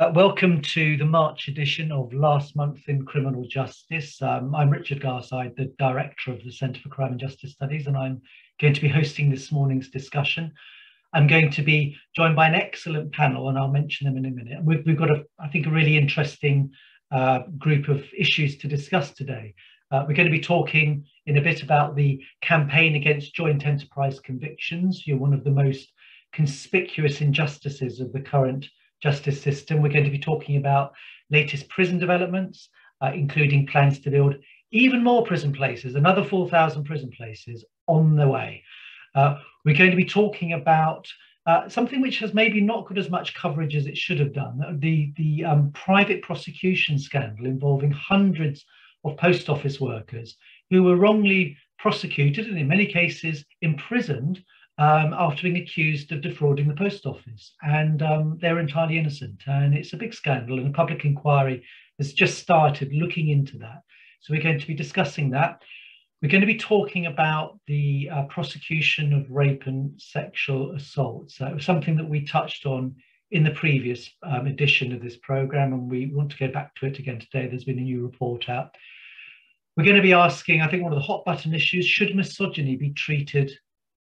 Uh, welcome to the March edition of Last Month in Criminal Justice. Um, I'm Richard Garside, the Director of the Centre for Crime and Justice Studies, and I'm going to be hosting this morning's discussion. I'm going to be joined by an excellent panel, and I'll mention them in a minute. We've, we've got, a, I think, a really interesting uh, group of issues to discuss today. Uh, we're going to be talking in a bit about the campaign against joint enterprise convictions. You're one of the most conspicuous injustices of the current justice system. We're going to be talking about latest prison developments, uh, including plans to build even more prison places, another 4,000 prison places on the way. Uh, we're going to be talking about uh, something which has maybe not got as much coverage as it should have done, the, the um, private prosecution scandal involving hundreds of post office workers who were wrongly prosecuted and in many cases imprisoned um, after being accused of defrauding the post office. And um, they're entirely innocent. And it's a big scandal, and a public inquiry has just started looking into that. So we're going to be discussing that. We're going to be talking about the uh, prosecution of rape and sexual assault. So it was something that we touched on in the previous um, edition of this program, and we want to go back to it again today. There's been a new report out. We're going to be asking, I think, one of the hot button issues should misogyny be treated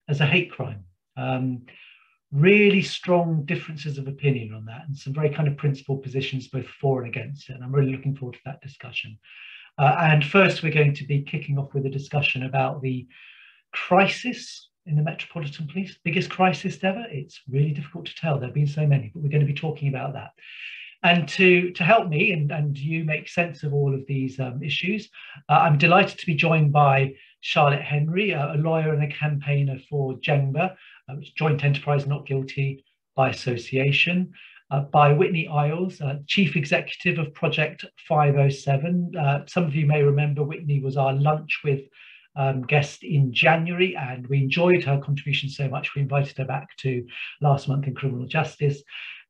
as a hate crime. Um, really strong differences of opinion on that and some very kind of principled positions both for and against it. And I'm really looking forward to that discussion. Uh, and first, we're going to be kicking off with a discussion about the crisis in the Metropolitan Police, biggest crisis ever. It's really difficult to tell. There have been so many, but we're going to be talking about that. And to, to help me and, and you make sense of all of these um, issues, uh, I'm delighted to be joined by Charlotte Henry, a, lawyer and a campaigner for JENGBA, uh, Joint Enterprise Not Guilty by Association, uh, by Whitney Iles, uh, Chief Executive of Project 507. Uh, some of you may remember Whitney was our lunch with um, guest in January, and we enjoyed her contribution so much. We invited her back to last month in criminal justice.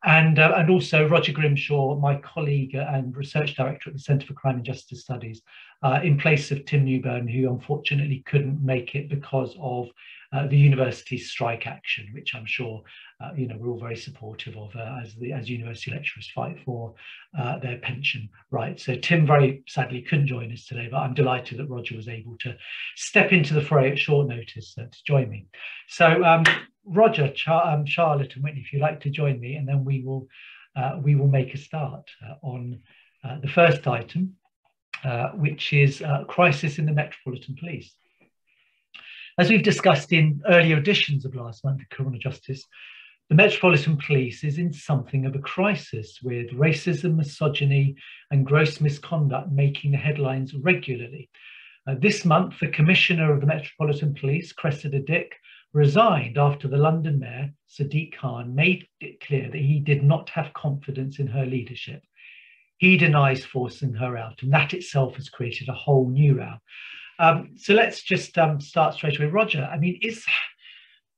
And, uh, and also Roger Grimshaw, my colleague and research director at the Centre for Crime and Justice Studies, uh, in place of Tim Newburn, who unfortunately couldn't make it because of uh, the university's strike action, which I'm sure uh, you know we're all very supportive of uh, as the as university lecturers fight for uh, their pension rights. So Tim very sadly couldn't join us today, but I'm delighted that Roger was able to step into the fray at short notice to join me. So um, Roger, Char um, Charlotte, and Whitney, if you'd like to join me, and then we will uh, we will make a start on the first item, which is crisis in the Metropolitan Police. As we've discussed in earlier editions of last month, Criminal Justice, the Metropolitan Police is in something of a crisis with racism, misogyny, and gross misconduct making the headlines regularly. Uh, this month, the Commissioner of the Metropolitan Police, Cressida Dick, resigned after the London Mayor, Sadiq Khan, made it clear that he did not have confidence in her leadership. He denies forcing her out, and that itself has created a whole new row. Um, so let's just um, start straight away. Roger, I mean, is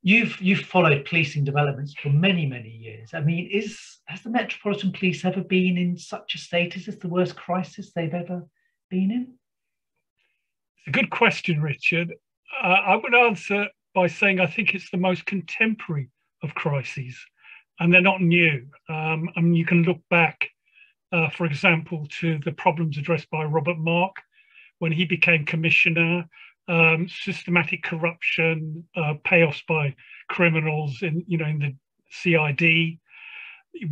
you've you've followed policing developments for many many years. I mean, is has the Metropolitan Police ever been in such a state? Is this the worst crisis they've ever been in? It's a good question, Richard. Uh, I would answer by saying I think it's the most contemporary of crises, and they're not new. Um, I mean, you can look back, uh, for example, to the problems addressed by Robert Mark when he became commissioner, um, systematic corruption, uh, payoffs by criminals in you know in the CID.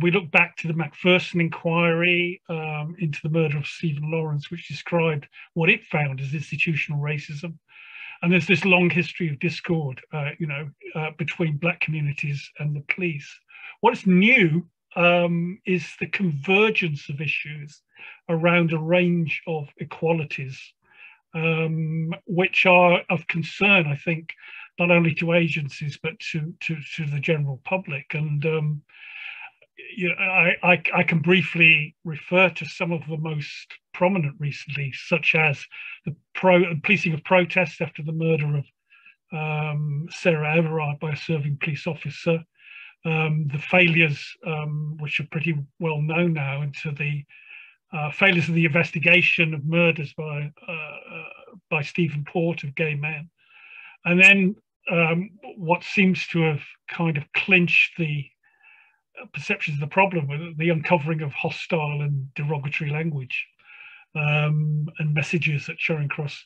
We look back to the Macpherson inquiry um, into the murder of Stephen Lawrence, which described what it found as institutional racism. And there's this long history of discord, uh, you know, uh, between black communities and the police. What's new um, is the convergence of issues around a range of equalities um, which are of concern, I think, not only to agencies but to to, to the general public. And um, you know, I, I, I can briefly refer to some of the most prominent recently, such as the pro policing of protests after the murder of um, Sarah Everard by a serving police officer. Um, the failures, um, which are pretty well known now, into the uh, failures of the investigation of murders by uh, uh, by Stephen Port of gay men, and then um, what seems to have kind of clinched the perceptions of the problem the uncovering of hostile and derogatory language um, and messages at Charing Cross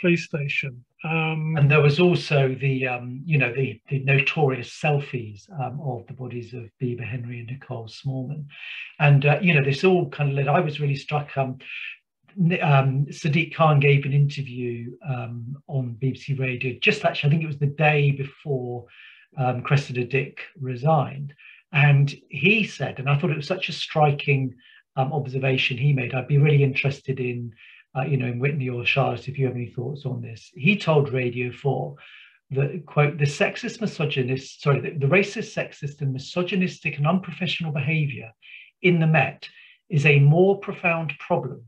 police station. Um, and there was also the, um, you know, the, the notorious selfies um, of the bodies of Bibaa Henry and Nicole Smallman. And, uh, you know, this all kind of led, I was really struck. Um, um, Sadiq Khan gave an interview um, on BBC Radio, just actually, I think it was the day before um, Cressida Dick resigned. And he said, and I thought it was such a striking um, observation he made, I'd be really interested in uh, you know, in Whitney or Charlotte, if you have any thoughts on this. He told Radio 4 that, quote, the sexist, misogynist, sorry, the, the racist, sexist, and misogynistic and unprofessional behavior in the Met is a more profound problem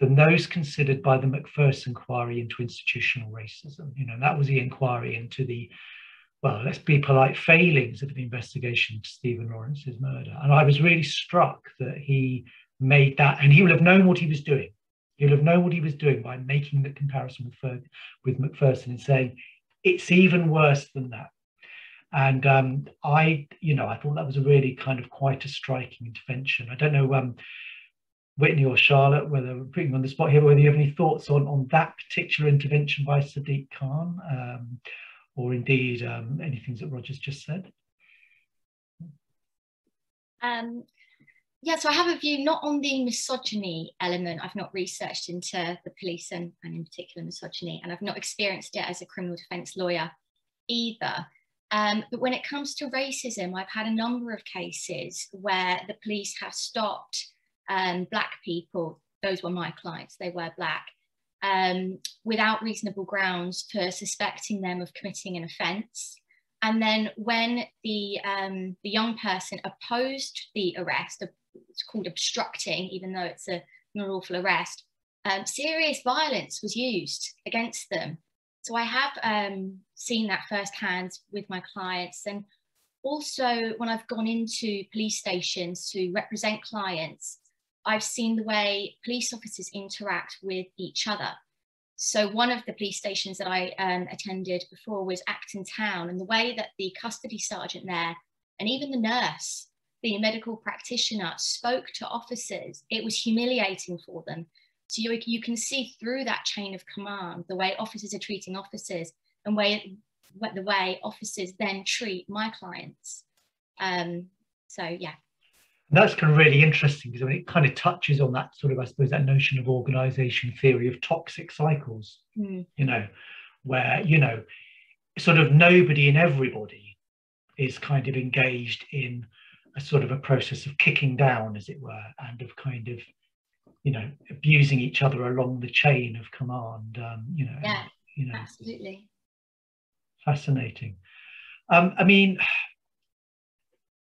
than those considered by the Macpherson inquiry into institutional racism. You know, that was the inquiry into the, well, let's be polite, failings of the investigation into Stephen Lawrence's murder. And I was really struck that he made that, and he will have known what he was doing. He'll have known what he was doing by making the comparison with, Fer- with Macpherson and saying, it's even worse than that. And um, I, you know, I thought that was a really kind of quite a striking intervention. I don't know, um, Whitney or Charlotte, whether we're putting on the spot here, whether you have any thoughts on, on that particular intervention by Sadiq Khan, um, or indeed um, anything that Roger's just said. Um, yeah, so I have a view not on the misogyny element. I've not researched into the police and, and in particular misogyny, and I've not experienced it as a criminal defence lawyer either. Um, but when it comes to racism, I've had a number of cases where the police have stopped um, Black people, those were my clients, they were Black, um, without reasonable grounds for suspecting them of committing an offence. And then when the, um, the young person opposed the arrest, it's called obstructing, even though it's a non-lawful arrest, um, serious violence was used against them. So I have um, seen that firsthand with my clients. And also when I've gone into police stations to represent clients, I've seen the way police officers interact with each other. So one of the police stations that I um, attended before was Acton Town and the way that the custody sergeant there and even the nurse the medical practitioner spoke to officers, it was humiliating for them. So you, you can see through that chain of command the way officers are treating officers and way, the way officers then treat my clients. Um, so yeah. That's kind of really interesting because I mean, it kind of touches on that sort of, I suppose, that notion of organization theory of toxic cycles, mm. you know, where, you know, sort of nobody and everybody is kind of engaged in a sort of a process of kicking down, as it were, and of kind of, you know, abusing each other along the chain of command. Um, you know, yeah, and, you know, absolutely fascinating. Um, I mean,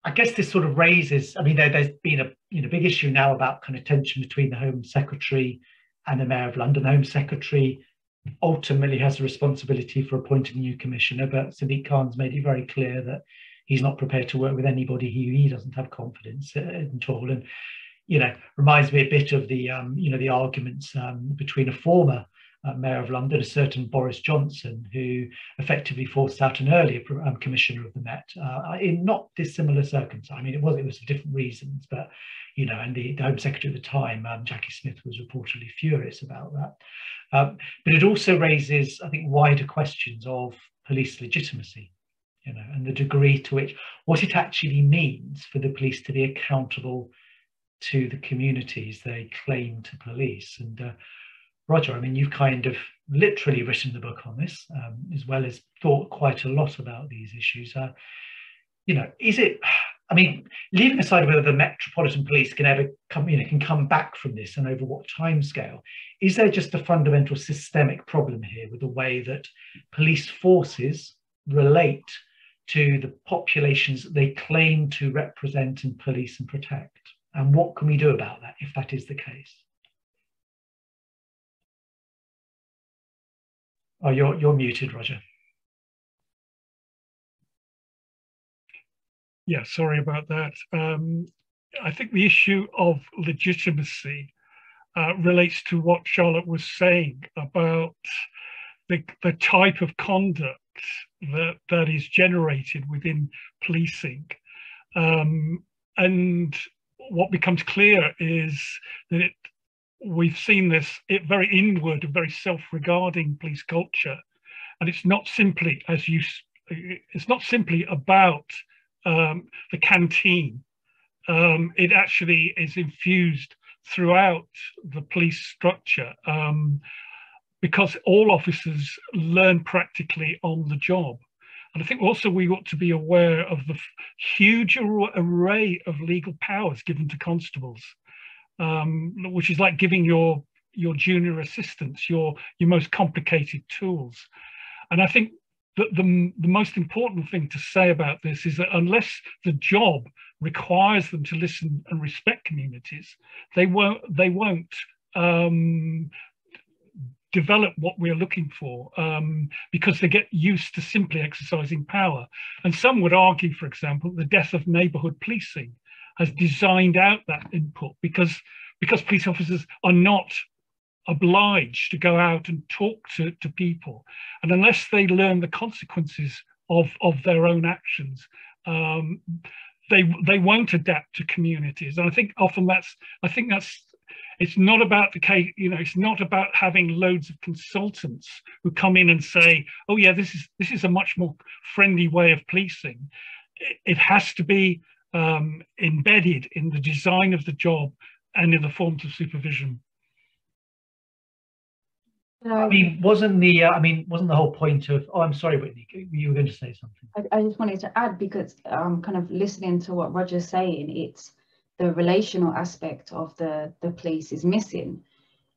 I guess this sort of raises. I mean, there, has been a you know big issue now about kind of tension between the Home Secretary and the Mayor of London. Home Secretary ultimately has a responsibility for appointing a new commissioner, but Sadiq Khan's made it very clear that he's not prepared to work with anybody he, he doesn't have confidence at all. And, you know, reminds me a bit of the, um, you know, the arguments um, between a former uh, mayor of London, a certain Boris Johnson, who effectively forced out an earlier um, commissioner of the Met uh, in not dissimilar circumstances. I mean, it was it was for different reasons, but you know, and the, the Home Secretary at the time, um, Jacqui Smith, was reportedly furious about that. Um, but it also raises, I think, wider questions of police legitimacy you know, and the degree to which what it actually means for the police to be accountable to the communities they claim to police. And uh, Roger, I mean, you've kind of literally written the book on this, um, as well as thought quite a lot about these issues. Uh, you know, is it? I mean, leaving aside whether the Metropolitan Police can ever come, you know, can come back from this and over what time scale, is there just a fundamental systemic problem here with the way that police forces relate to the populations that they claim to represent and police and protect? And what can we do about that if that is the case? Oh, you're, you're muted, Roger. Yeah, sorry about that. Um, I think the issue of legitimacy uh, relates to what Charlotte was saying about the, the type of conduct that, that is generated within policing. Um, and what becomes clear is that it, we've seen this it very inward and very self-regarding police culture, and it's not simply as you it's not simply about um, the canteen. Um, it actually is infused throughout the police structure. Um, because all officers learn practically on the job. And I think also we ought to be aware of the huge array of legal powers given to constables, um, which is like giving your your junior assistants your your most complicated tools. And I think that the, the most important thing to say about this is that unless the job requires them to listen and respect communities, they won't they won't um, develop what we're looking for um, because they get used to simply exercising power. And some would argue, for example, the death of neighborhood policing has designed out that input because, because police officers are not obliged to go out and talk to, to people. And unless they learn the consequences of, of their own actions, um, they they won't adapt to communities. And I think often that's I think that's it's not about the case, you know, it's not about having loads of consultants who come in and say, oh yeah, this is this is a much more friendly way of policing. It, it has to be um, embedded in the design of the job and in the forms of supervision. I mean, wasn't the uh, I mean, wasn't the whole point of? Oh, I'm sorry, Whitney. You were going to say something. I, I just wanted to add because I'm um, kind of listening to what Roger's saying. It's the relational aspect of the, the police is missing.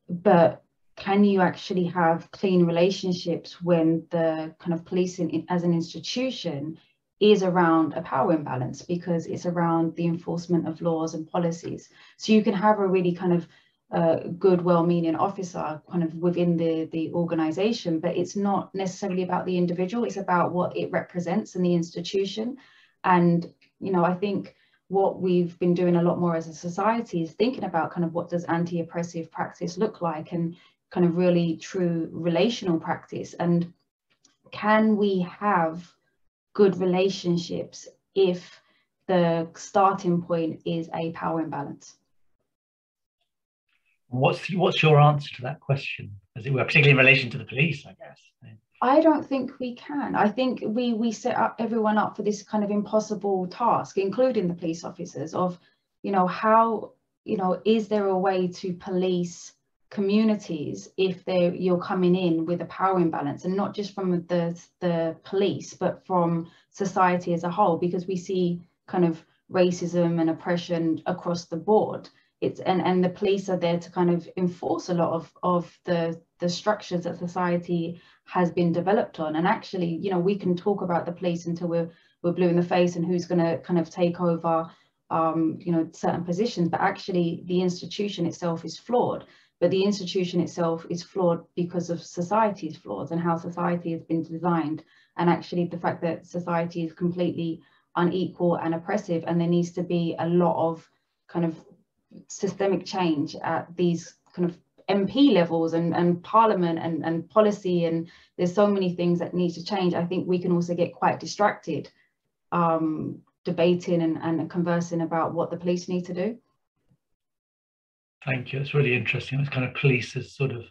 But can you actually have clean relationships when the kind of policing as an institution is around a power imbalance because it's around the enforcement of laws and policies. So you can have a really kind of uh, good, well-meaning officer kind of within the, the organization, but it's not necessarily about the individual, it's about what it represents in the institution. And, you know, I think what we've been doing a lot more as a society is thinking about kind of what does anti-oppressive practice look like and kind of really true relational practice. And can we have good relationships if the starting point is a power imbalance? What's what's your answer to that question? As it were particularly in relation to the police i guess I don't think we can. I think we we set up everyone up for this kind of impossible task, including the police officers, of you know how you know is there a way to police communities if they you're coming in with a power imbalance and not just from the the police but from society as a whole because we see kind of racism and oppression across the board it's and and the police are there to kind of enforce a lot of of the the structures that society has been developed on. And actually you know we can talk about the police until we're we're blue in the face and who's going to kind of take over um, you know certain positions. But actually the institution itself is flawed. But the institution itself is flawed because of society's flaws and how society has been designed. And actually the fact that society is completely unequal and oppressive and there needs to be a lot of kind of systemic change at these kind of MP levels and, and parliament and, and policy and there's so many things that need to change. I think we can also get quite distracted um, debating and, and conversing about what the police need to do. Thank you. It's really interesting. It's kind of police as sort of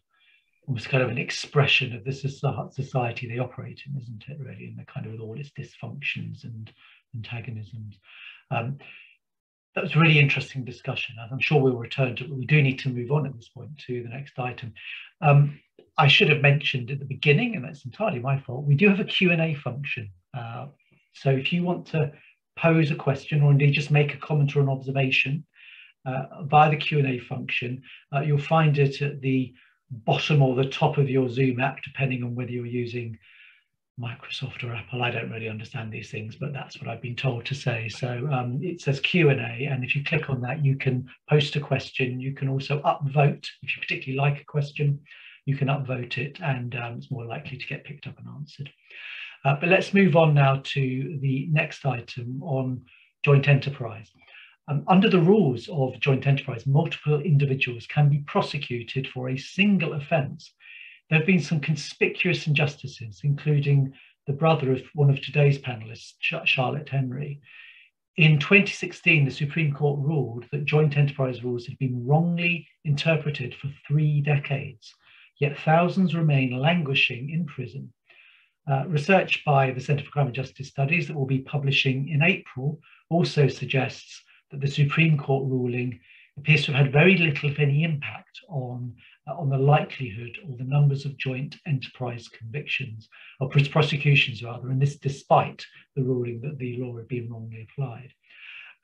almost kind of an expression of this society they operate in, isn't it, really? And the kind of all its dysfunctions and antagonisms. Um, that was a really interesting discussion. and I'm sure we'll return to it, but we do need to move on at this point to the next item. Um, I should have mentioned at the beginning, and that's entirely my fault, we do have a Q&A function. Uh, so if you want to pose a question or indeed just make a comment or an observation uh, via the Q&A function, uh, you'll find it at the bottom or the top of your Zoom app, depending on whether you're using Microsoft or Apple. I don't really understand these things, but that's what I've been told to say. So um, it says Q&A, and if you click on that, you can post a question. You can also upvote if you particularly like a question. You can upvote it, and um, it's more likely to get picked up and answered. Uh, but let's move on now to the next item on joint enterprise. Um, under the rules of joint enterprise, multiple individuals can be prosecuted for a single offence there have been some conspicuous injustices, including the brother of one of today's panelists, Charlotte Henry. in 2016, the Supreme Court ruled that joint enterprise rules had been wrongly interpreted for three decades, yet thousands remain languishing in prison. Uh, research by the Centre for Crime and Justice Studies that we'll be publishing in April also suggests that the Supreme Court ruling appears to have had very little, if any, impact on, on the likelihood or the numbers of joint enterprise convictions, or prosecutions rather, and this despite the ruling that the law had been wrongly applied.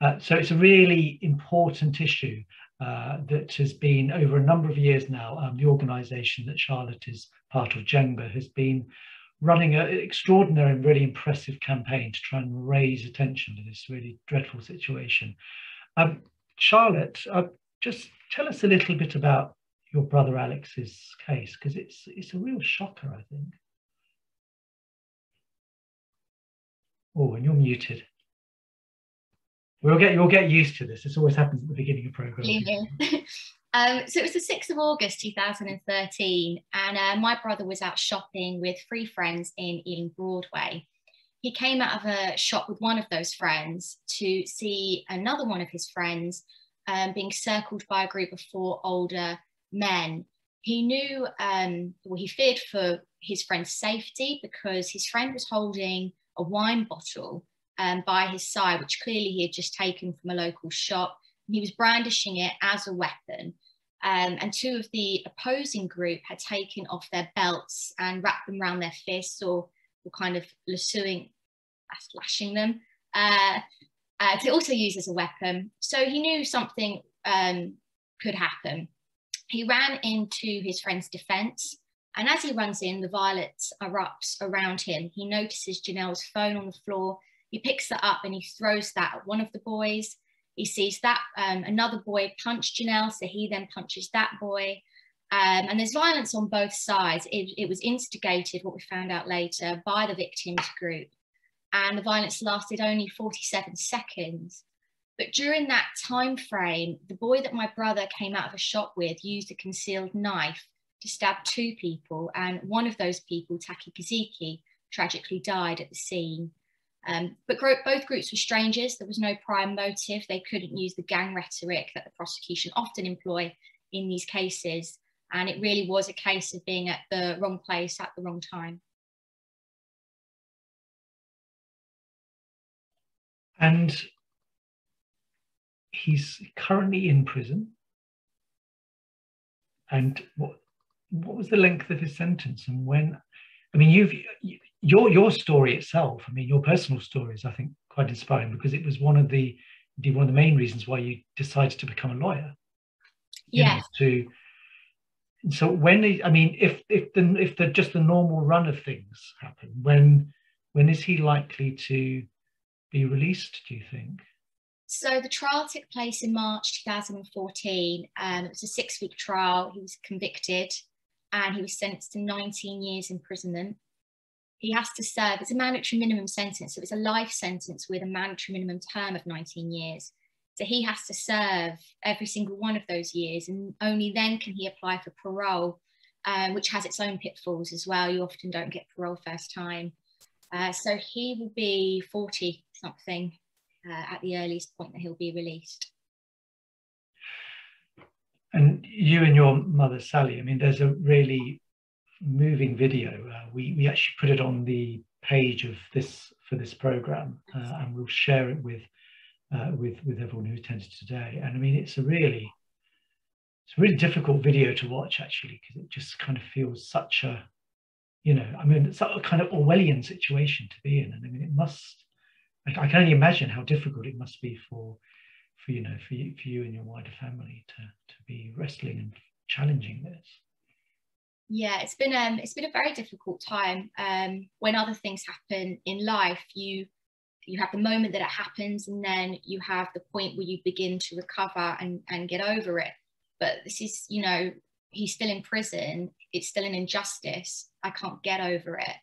Uh, so it's a really important issue uh, that has been over a number of years now. Um, the organisation that Charlotte is part of, JENGBA, has been running an extraordinary and really impressive campaign to try and raise attention to this really dreadful situation. Um, Charlotte, uh, just tell us a little bit about your brother Alex's case, because it's it's a real shocker, I think. Oh, and you're muted. We'll get you'll get used to this. This always happens at the beginning of programs. um, so it was the 6th of August 2013, and uh, my brother was out shopping with three friends in Ealing Broadway. He came out of a shop with one of those friends to see another one of his friends um, being circled by a group of four older men. He knew, um, well, he feared for his friend's safety because his friend was holding a wine bottle um, by his side, which clearly he had just taken from a local shop. He was brandishing it as a weapon. Um, and two of the opposing group had taken off their belts and wrapped them around their fists or were kind of lassoing, lashing them uh, uh, to also use as a weapon. So he knew something um, could happen. He ran into his friend's defense. And as he runs in, the violence erupts around him. He notices Janelle's phone on the floor. He picks that up and he throws that at one of the boys. He sees that um, another boy punch Janelle, so he then punches that boy. Um, and there's violence on both sides. It, it, was instigated, what we found out later, by the victims group. And the violence lasted only 47 seconds. But during that time frame, the boy that my brother came out of a shop with used a concealed knife to stab two people. And one of those people, Taqui Khezihi, tragically died at the scene. Um, but both groups were strangers. There was no prime motive. They couldn't use the gang rhetoric that the prosecution often employ in these cases. And it really was a case of being at the wrong place at the wrong time. And he's currently in prison. And what what was the length of his sentence and when? I mean, you've your your story itself. I mean, your personal story is, I think, quite inspiring because it was one of the one of the main reasons why you decided to become a lawyer. Yeah. to so when I mean, if if the if the just the normal run of things happen, when when is he likely to be released? Do you think? So the trial took place in March 2014. Um, it was a six-week trial. He was convicted, and he was sentenced to 19 years imprisonment. He has to serve. It's a mandatory minimum sentence, so it's a life sentence with a mandatory minimum term of 19 years. So he has to serve every single one of those years, and only then can he apply for parole, um, which has its own pitfalls as well. You often don't get parole first time. Uh, so he will be 40 something uh, at the earliest point that he'll be released. And you and your mother, Sally, I mean, there's a really moving video. Uh, we, we actually put it on the page of this for this program, uh, and we'll share it with uh, with with everyone who attended today. And I mean, it's a really it's a really difficult video to watch actually because it just kind of feels such a you know, I mean, it's a kind of Orwellian situation to be in, and I mean, it must. I, I can only imagine how difficult it must be for, for you know, for you, for you and your wider family to to be wrestling and challenging this. Yeah, it's been um, it's been a very difficult time. Um, when other things happen in life, you you have the moment that it happens, and then you have the point where you begin to recover and and get over it. But this is, you know, he's still in prison. It's still an injustice. I can't get over it.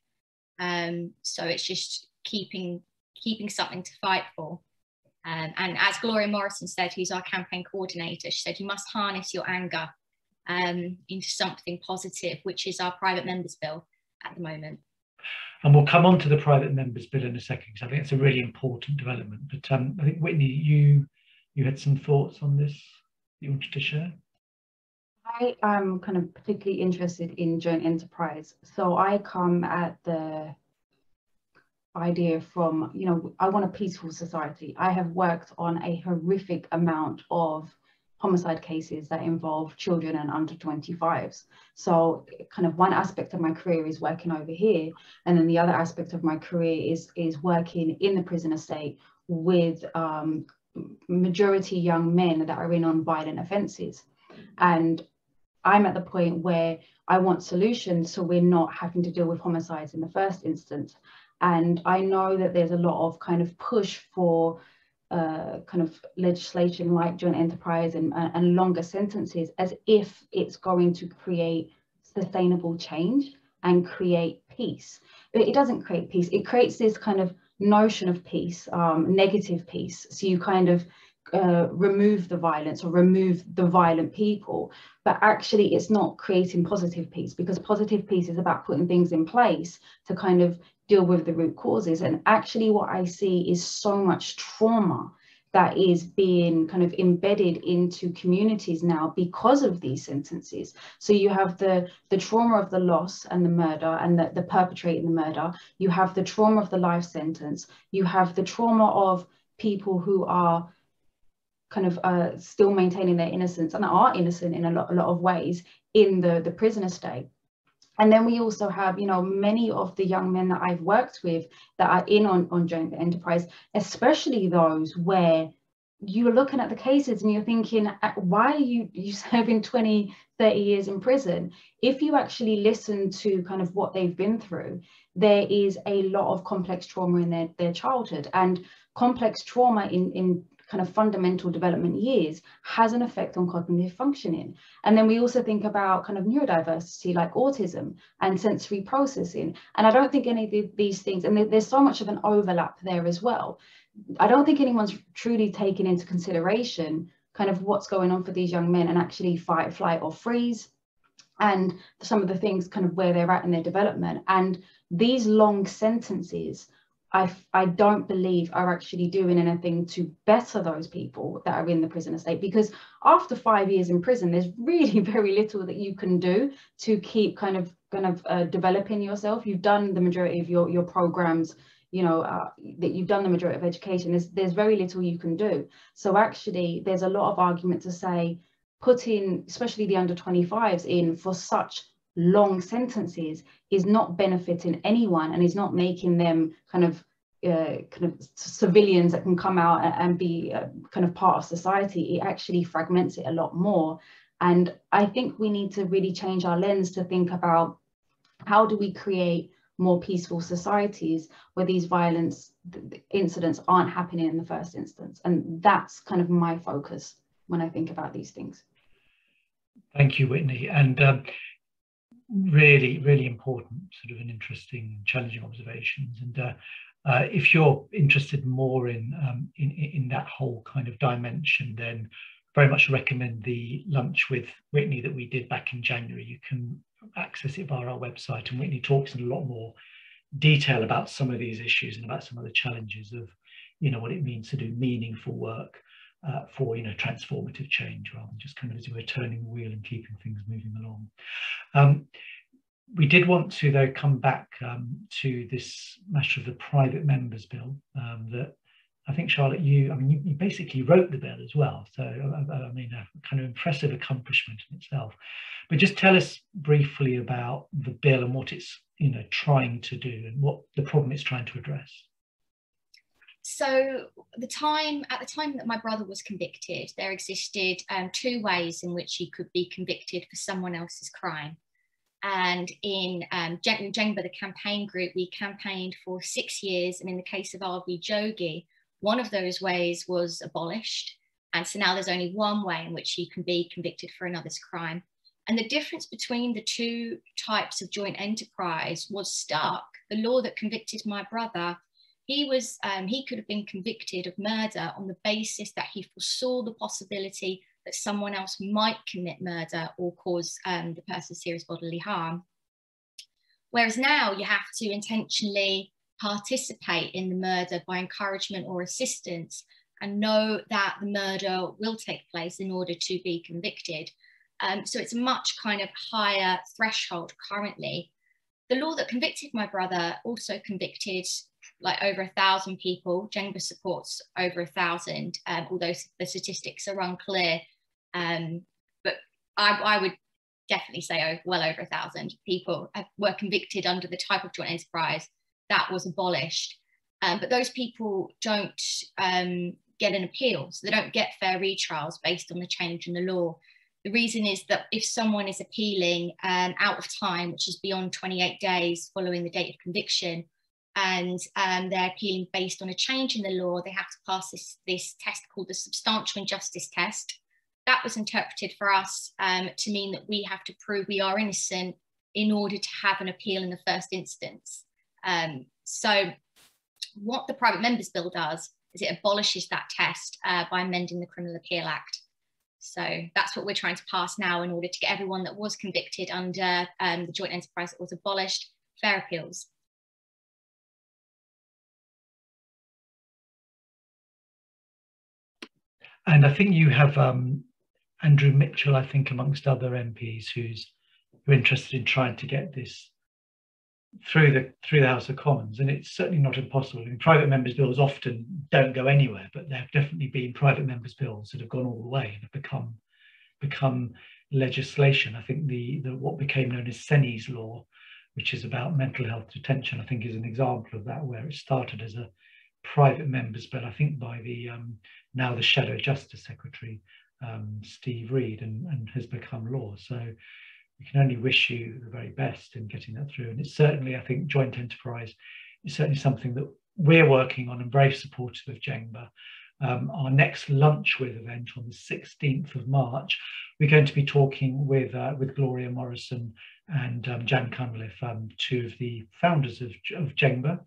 Um, so it's just keeping keeping something to fight for. Um, and as Gloria Morrison said, who's our campaign coordinator, she said, you must harness your anger um, into something positive, which is our private members bill at the moment. and we'll come on to the private members bill in a second because I think it's a really important development. But um, I think Whitney, you you had some thoughts on this you wanted to share. I am kind of particularly interested in joint enterprise. So I come at the idea from, you know, I want a peaceful society. I have worked on a horrific amount of homicide cases that involve children and under 25s. So kind of one aspect of my career is working over here. And then the other aspect of my career is, is working in the prison estate with um, majority young men that are in on violent offences. And I'm at the point where I want solutions so we're not having to deal with homicides in the first instance. And I know that there's a lot of kind of push for uh, kind of legislation like joint enterprise and, uh, and longer sentences as if it's going to create sustainable change and create peace. But it doesn't create peace. It creates this kind of notion of peace, um, negative peace. So you kind of uh, remove the violence or remove the violent people, but actually it's not creating positive peace because positive peace is about putting things in place to kind of deal with the root causes. And actually, what I see is so much trauma that is being kind of embedded into communities now because of these sentences. So you have the, the trauma of the loss and the murder and the, the perpetrating the murder. You have the trauma of the life sentence. You have the trauma of people who are kind of uh, still maintaining their innocence and are innocent in a lot, a lot of ways in the, the prison estate. And then we also have, you know, many of the young men that I've worked with that are in on, on joint enterprise, especially those where you're looking at the cases and you're thinking, uh, why are you, you serving 20, 30 years in prison? If you actually listen to kind of what they've been through, there is a lot of complex trauma in their, their childhood and complex trauma in, in kind of fundamental development years has an effect on cognitive functioning. And then we also think about kind of neurodiversity like autism and sensory processing. And I don't think any of these things, and there's so much of an overlap there as well. I don't think anyone's truly taken into consideration kind of what's going on for these young men and actually fight, flight or freeze and some of the things kind of where they're at in their development. And these long sentences I, I don't believe are actually doing anything to better those people that are in the prison estate because after five years in prison there's really very little that you can do to keep kind of kind of uh, developing yourself. You've done the majority of your your programs you know uh, that you've done the majority of education. There's there's very little you can do. So actually there's a lot of argument to say putting especially the under 25s in for such long sentences is not benefiting anyone and is not making them kind of uh, kind of civilians that can come out and, be uh, kind of part of society, it actually fragments it a lot more. And I think we need to really change our lens to think about how do we create more peaceful societies where these violence incidents aren't happening in the first instance. And that's kind of my focus when I think about these things. Thank you, Whitney. And um, really, really important, sort of an interesting, challenging observations. And uh, uh, if you're interested more in, um, in, in that whole kind of dimension, then very much recommend the lunch with Whitney that we did back in January. You can access it via our website, and Whitney talks in a lot more detail about some of these issues and about some of the challenges of, you know, what it means to do meaningful work uh, for, you know, transformative change rather than just kind of as we're turning the wheel and keeping things moving along. Um, we did want to, though, come back um, to this matter of the private members bill um, that I think, Charlotte, you, I mean, you, you, basically wrote the bill as well. So, I, I mean, a kind of impressive accomplishment in itself. But just tell us briefly about the bill and what it's, you know, trying to do and what the problem it's trying to address. So, the time at the time that my brother was convicted, there existed um, two ways in which he could be convicted for someone else's crime. And in um, Jengba, the campaign group, we campaigned for six years. And in the case of RV Jogee, one of those ways was abolished. And so now there's only one way in which you can be convicted for another's crime. And the difference between the two types of joint enterprise was stark. The law that convicted my brother, he was um, he could have been convicted of murder on the basis that he foresaw the possibility that someone else might commit murder or cause um, the person serious bodily harm. Whereas now you have to intentionally participate in the murder by encouragement or assistance and know that the murder will take place in order to be convicted. Um, so it's a much kind of higher threshold currently. The law that convicted my brother also convicted like over a thousand people. JENGBA supports over a thousand, um, although the statistics are unclear. Um, but I, I, would definitely say well over a thousand people were convicted under the type of joint enterprise that was abolished. Um, but those people don't um, get an appeal, so they don't get fair retrials based on the change in the law. The reason is that if someone is appealing um, out of time, which is beyond 28 days following the date of conviction, and um, they're appealing based on a change in the law, they have to pass this, this test called the substantial injustice test. That was interpreted for us um, to mean that we have to prove we are innocent in order to have an appeal in the first instance. Um, so what the Private Members Bill does is it abolishes that test uh, by amending the Criminal Appeal Act. So that's what we're trying to pass now in order to get everyone that was convicted under um, the joint enterprise that was abolished fair appeals. And I think you have um, Andrew Mitchell, I think, amongst other MPs, who's who interested in trying to get this through the through the House of Commons, and it's certainly not impossible. I mean, private members' bills often don't go anywhere, but there have definitely been private members' bills that have gone all the way and have become become legislation. I think the, the what became known as Seni's law, which is about mental health detention, I think is an example of that, where it started as a private members but I think by the um, now the Shadow Justice Secretary, um, Steve Reed, and, and has become law. So we can only wish you the very best in getting that through. And it's certainly, I think, joint enterprise is certainly something that we're working on and very supportive of JENGBA. Um, our next lunch with event on the 16th of March, we're going to be talking with uh, with Gloria Morrison and um, Jan Cunliffe, um, two of the founders of, of JENGBA,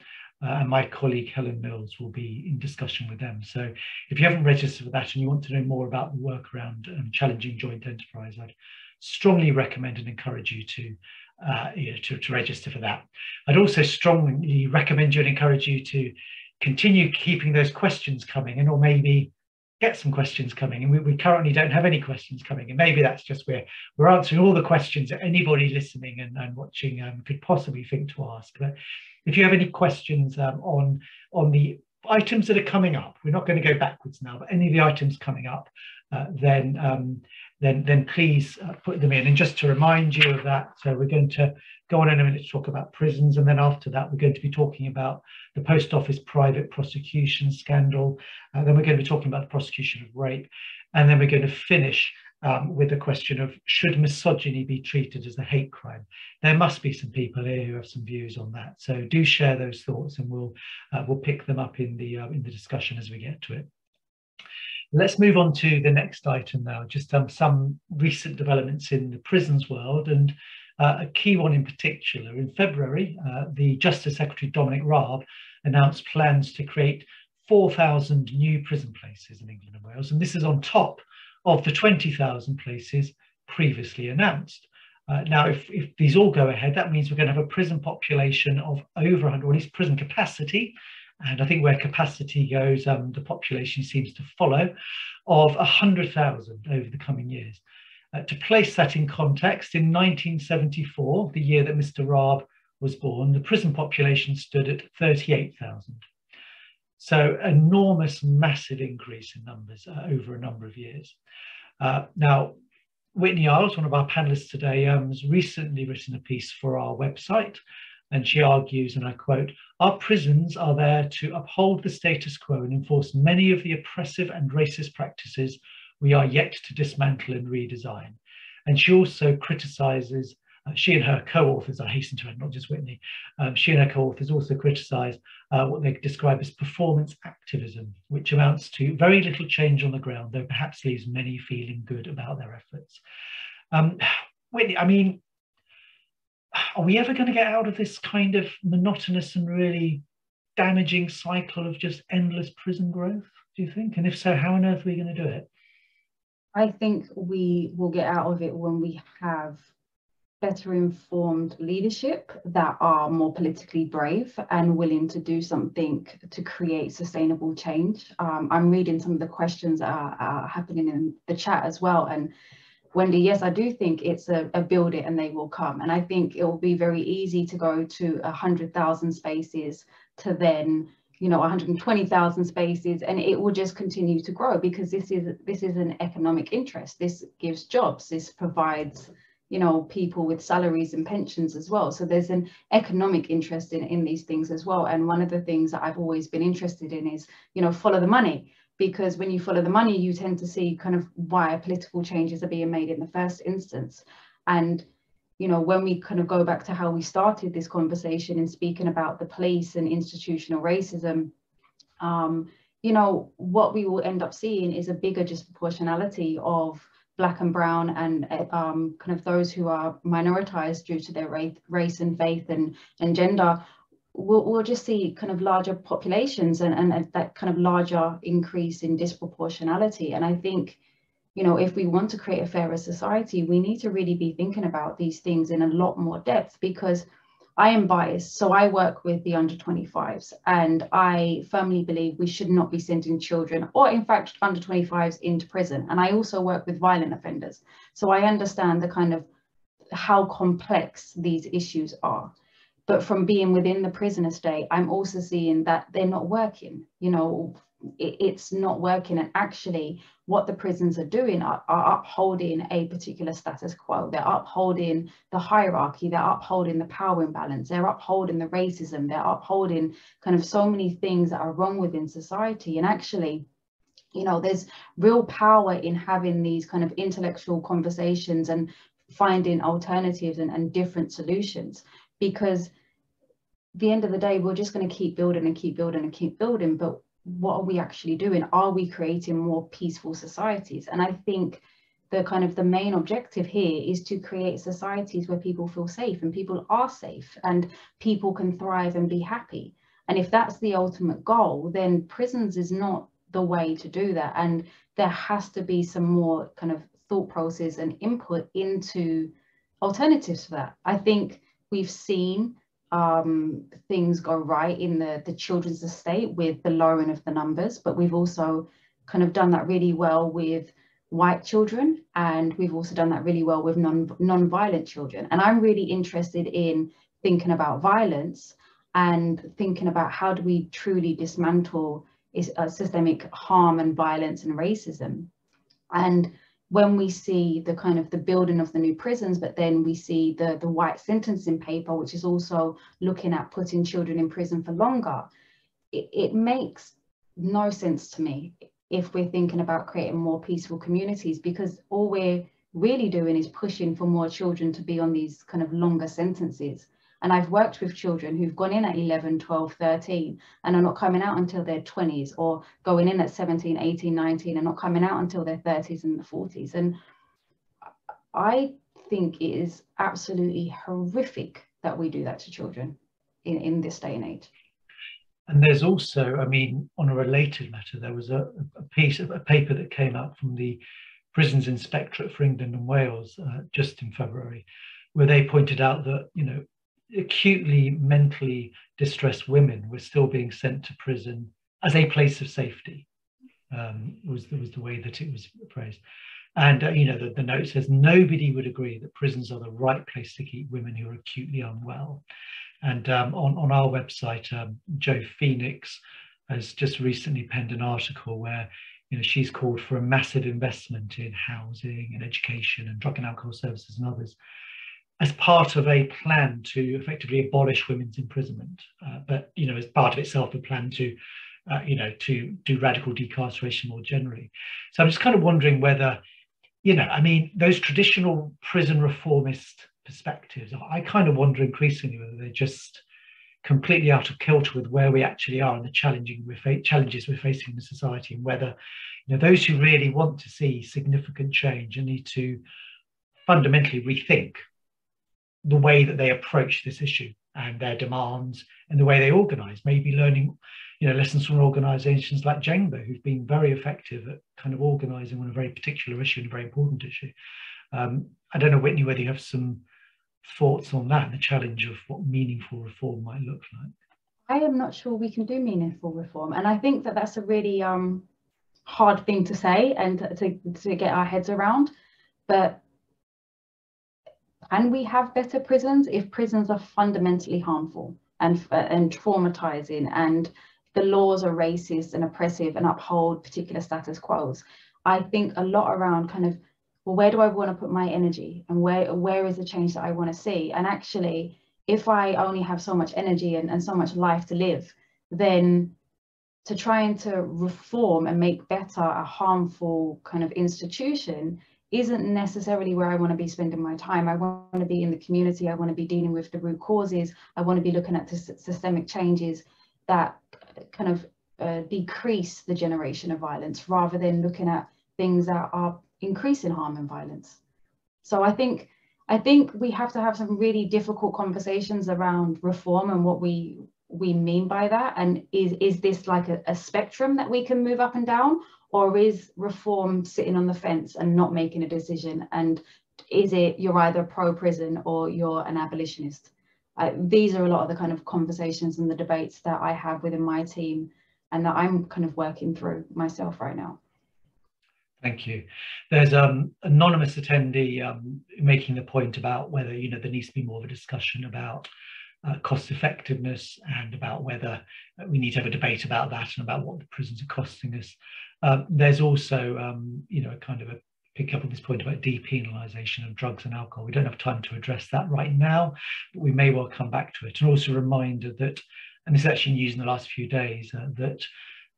uh, and my colleague Helen Mills will be in discussion with them. So if you haven't registered for that and you want to know more about the work around um, challenging joint enterprise, I'd strongly recommend and encourage you to, uh, you know, to, to register for that. I'd also strongly recommend you and encourage you to continue keeping those questions coming and or maybe get some questions coming and we, we currently don't have any questions coming and maybe that's just where we're answering all the questions that anybody listening and, and watching um, could possibly think to ask but if you have any questions um, on on the items that are coming up we're not going to go backwards now but any of the items coming up uh, then um, then, then please uh, put them in. And just to remind you of that, so we're going to go on in a minute to talk about prisons. And then after that, we're going to be talking about the post office private prosecution scandal. Uh, then we're going to be talking about the prosecution of rape. And then we're going to finish um, with the question of should misogyny be treated as a hate crime? There must be some people here who have some views on that. So do share those thoughts and we'll, uh, we'll pick them up in the, uh, in the discussion as we get to it. Let's move on to the next item now, just um, some recent developments in the prisons world and uh, a key one in particular. In February, uh, the Justice Secretary Dominic Raab announced plans to create 4,000 new prison places in England and Wales, and this is on top of the 20,000 places previously announced. Uh, now, if, if, these all go ahead, that means we're going to have a prison population of over 100, or at least prison capacity and I think where capacity goes, um, the population seems to follow, of 100,000 over the coming years. Uh, to place that in context, in 1974, the year that Mr. Raab was born, the prison population stood at 38,000. So enormous, massive increase in numbers uh, over a number of years. Uh, now, Whitney Iles, one of our panelists today, um, has recently written a piece for our website and she argues, and I quote, our prisons are there to uphold the status quo and enforce many of the oppressive and racist practices we are yet to dismantle and redesign. And she also criticizes, uh, she and her co-authors, I hasten to add, not just Whitney, um, she and her co-authors also criticize uh, what they describe as performance activism, which amounts to very little change on the ground, though perhaps leaves many feeling good about their efforts. Um, Whitney, I mean, are we ever going to get out of this kind of monotonous and really damaging cycle of just endless prison growth, do you think? And if so, how on earth are we going to do it? I think we will get out of it when we have better informed leadership that are more politically brave and willing to do something to create sustainable change. Um, I'm reading some of the questions that are, are, happening in the chat as well. And Wendy, yes, I do think it's a, a, build it and they will come. And I think it will be very easy to go to 100,000 spaces to then you know 120,000 spaces and it will just continue to grow because this is this is an economic interest this gives jobs this provides you know people with salaries and pensions as well. So there's an economic interest in in these things as well. And one of the things that I've always been interested in is you know follow the money. Because when you follow the money you tend to see kind of why political changes are being made in the first instance. And you know, when we kind of go back to how we started this conversation and speaking about the police and institutional racism, um, you know, what we will end up seeing is a bigger disproportionality of black and brown and um, kind of those who are minoritized due to their race, race and faith and, and gender We'll, we'll, just see kind of larger populations and, and that kind of larger increase in disproportionality. And I think you know, if we want to create a fairer society, we need to really be thinking about these things in a lot more depth because I am biased. So I work with the under 25s and I firmly believe we should not be sending children or in fact under 25s into prison. And I also work with violent offenders. So I understand the kind of how complex these issues are. But from being within the prison estate, I'm also seeing that they're not working. You know, it's not working. And actually what the prisons are doing are, are, upholding a particular status quo. They're upholding the hierarchy. They're upholding the power imbalance. They're upholding the racism. They're upholding kind of so many things that are wrong within society. And actually you know there's real power in having these kind of intellectual conversations and finding alternatives and, and different solutions. Because the end of the day we're just going to keep building and keep building and keep building. But what are we actually doing? Are we creating more peaceful societies? And I think the kind of the main objective here is to create societies where people feel safe and people are safe and people can thrive and be happy. And if that's the ultimate goal, then prisons is not the way to do that. And there has to be some more kind of thought process and input into alternatives for that. I think we've seen um, things go right in the, the children's estate with the lowering of the numbers, but we've also kind of done that really well with white children and we've also done that really well with non non-violent children. And i'm really interested in thinking about violence and thinking about how do we truly dismantle is, uh, systemic harm and violence and racism. And when we see the kind of the building of the new prisons, but then we see the, the white sentencing paper, which is also looking at putting children in prison for longer, it, it makes no sense to me if we're thinking about creating more peaceful communities, because all we're really doing is pushing for more children to be on these kind of longer sentences. And I've worked with children who've gone in at 11, 12, 13 and are not coming out until their 20s or going in at 17, 18, 19 and not coming out until their 30s and the 40s. And I think it is absolutely horrific that we do that to children in, in this day and age. And there's also, I mean, on a related matter, there was a, a piece of a paper that came out from the Prisons Inspectorate for England and Wales uh, just in February, where they pointed out that, you know, acutely mentally distressed women were still being sent to prison as a place of safety um, was, was the way that it was phrased. And, uh, you know, the, the note says nobody would agree that prisons are the right place to keep women who are acutely unwell. And um, on, on our website, um, Jo Phoenix has just recently penned an article where you know, she's called for a massive investment in housing and education and drug and alcohol services and others as part of a plan to effectively abolish women's imprisonment, uh, but you know, as part of itself, a plan to, uh, you know, to do radical decarceration more generally. So I'm just kind of wondering whether, you know, I mean, those traditional prison reformist perspectives, I kind of wonder increasingly whether they're just completely out of kilter with where we actually are and the challenging we're challenges we're facing in society, and whether, you know, those who really want to see significant change and need to fundamentally rethink the way that they approach this issue and their demands and the way they organize maybe learning you know lessons from organizations like JENGbA who've been very effective at kind of organizing on a very particular issue and a very important issue um, i don't know whitney whether you have some thoughts on that the challenge of what meaningful reform might look like? I am not sure we can do meaningful reform. And I think that that's a really um, hard thing to say and to, to get our heads around. But can we have better prisons if prisons are fundamentally harmful and, and traumatizing and the laws are racist and oppressive and uphold particular status quos? I think a lot around kind of, well, where do I want to put my energy and where, where is the change that I want to see? And actually, if I only have so much energy and, and so much life to live, then to trying to reform and make better a harmful kind of institution isn't necessarily where I want to be spending my time. I want to be in the community. I want to be dealing with the root causes. I want to be looking at the systemic changes that kind of uh, decrease the generation of violence rather than looking at things that are increasing harm and violence. So I think I think we have to have some really difficult conversations around reform and what we we mean by that. And is is this like a, a spectrum that we can move up and down, or is reform sitting on the fence and not making a decision? And is it you're either pro prison or you're an abolitionist? Uh, these are a lot of the kind of conversations and the debates that I have within my team and that I'm kind of working through myself right now. Thank you. There's um anonymous attendee um, making the point about whether you know there needs to be more of a discussion about uh, cost effectiveness and about whether we need to have a debate about that and about what the prisons are costing us. Um, there's also, um, you know, a kind of a pick up on this point about depenalisation of drugs and alcohol. We don't have time to address that right now, but we may well come back to it. And also a reminder that, and this is actually news in the last few days, uh, that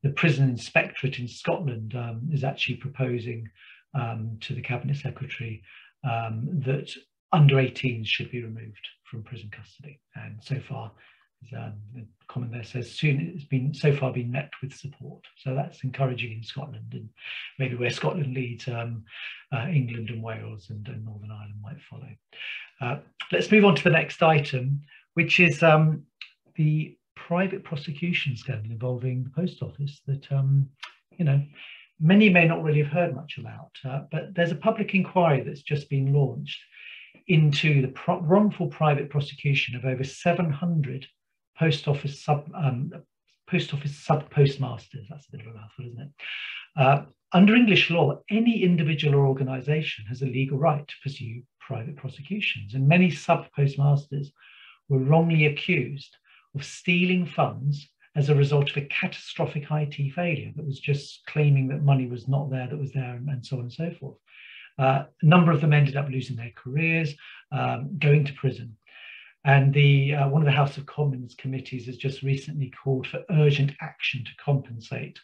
the prison inspectorate in Scotland um, is actually proposing um, to the cabinet secretary um, that under 18s should be removed from prison custody. And so far, um, the comment there says soon it's been so far been met with support. So that's encouraging in Scotland and maybe where Scotland leads, um, uh, England and Wales and, and, Northern Ireland might follow. Uh, let's move on to the next item, which is um, the private prosecution scandal involving the post office that, um, you know, many may not really have heard much about, uh, but there's a public inquiry that's just been launched into the pro wrongful private prosecution of over 700 post office sub um, post office sub postmasters. That's a bit of a mouthful, isn't it? Uh, under English law, any individual or organisation has a legal right to pursue private prosecutions, and many sub postmasters were wrongly accused of stealing funds as a result of a catastrophic IT failure that was just claiming that money was not there, that was there, and, and so on and so forth. Uh, a number of them ended up losing their careers, um, going to prison. And the uh, one of the House of Commons committees has just recently called for urgent action to compensate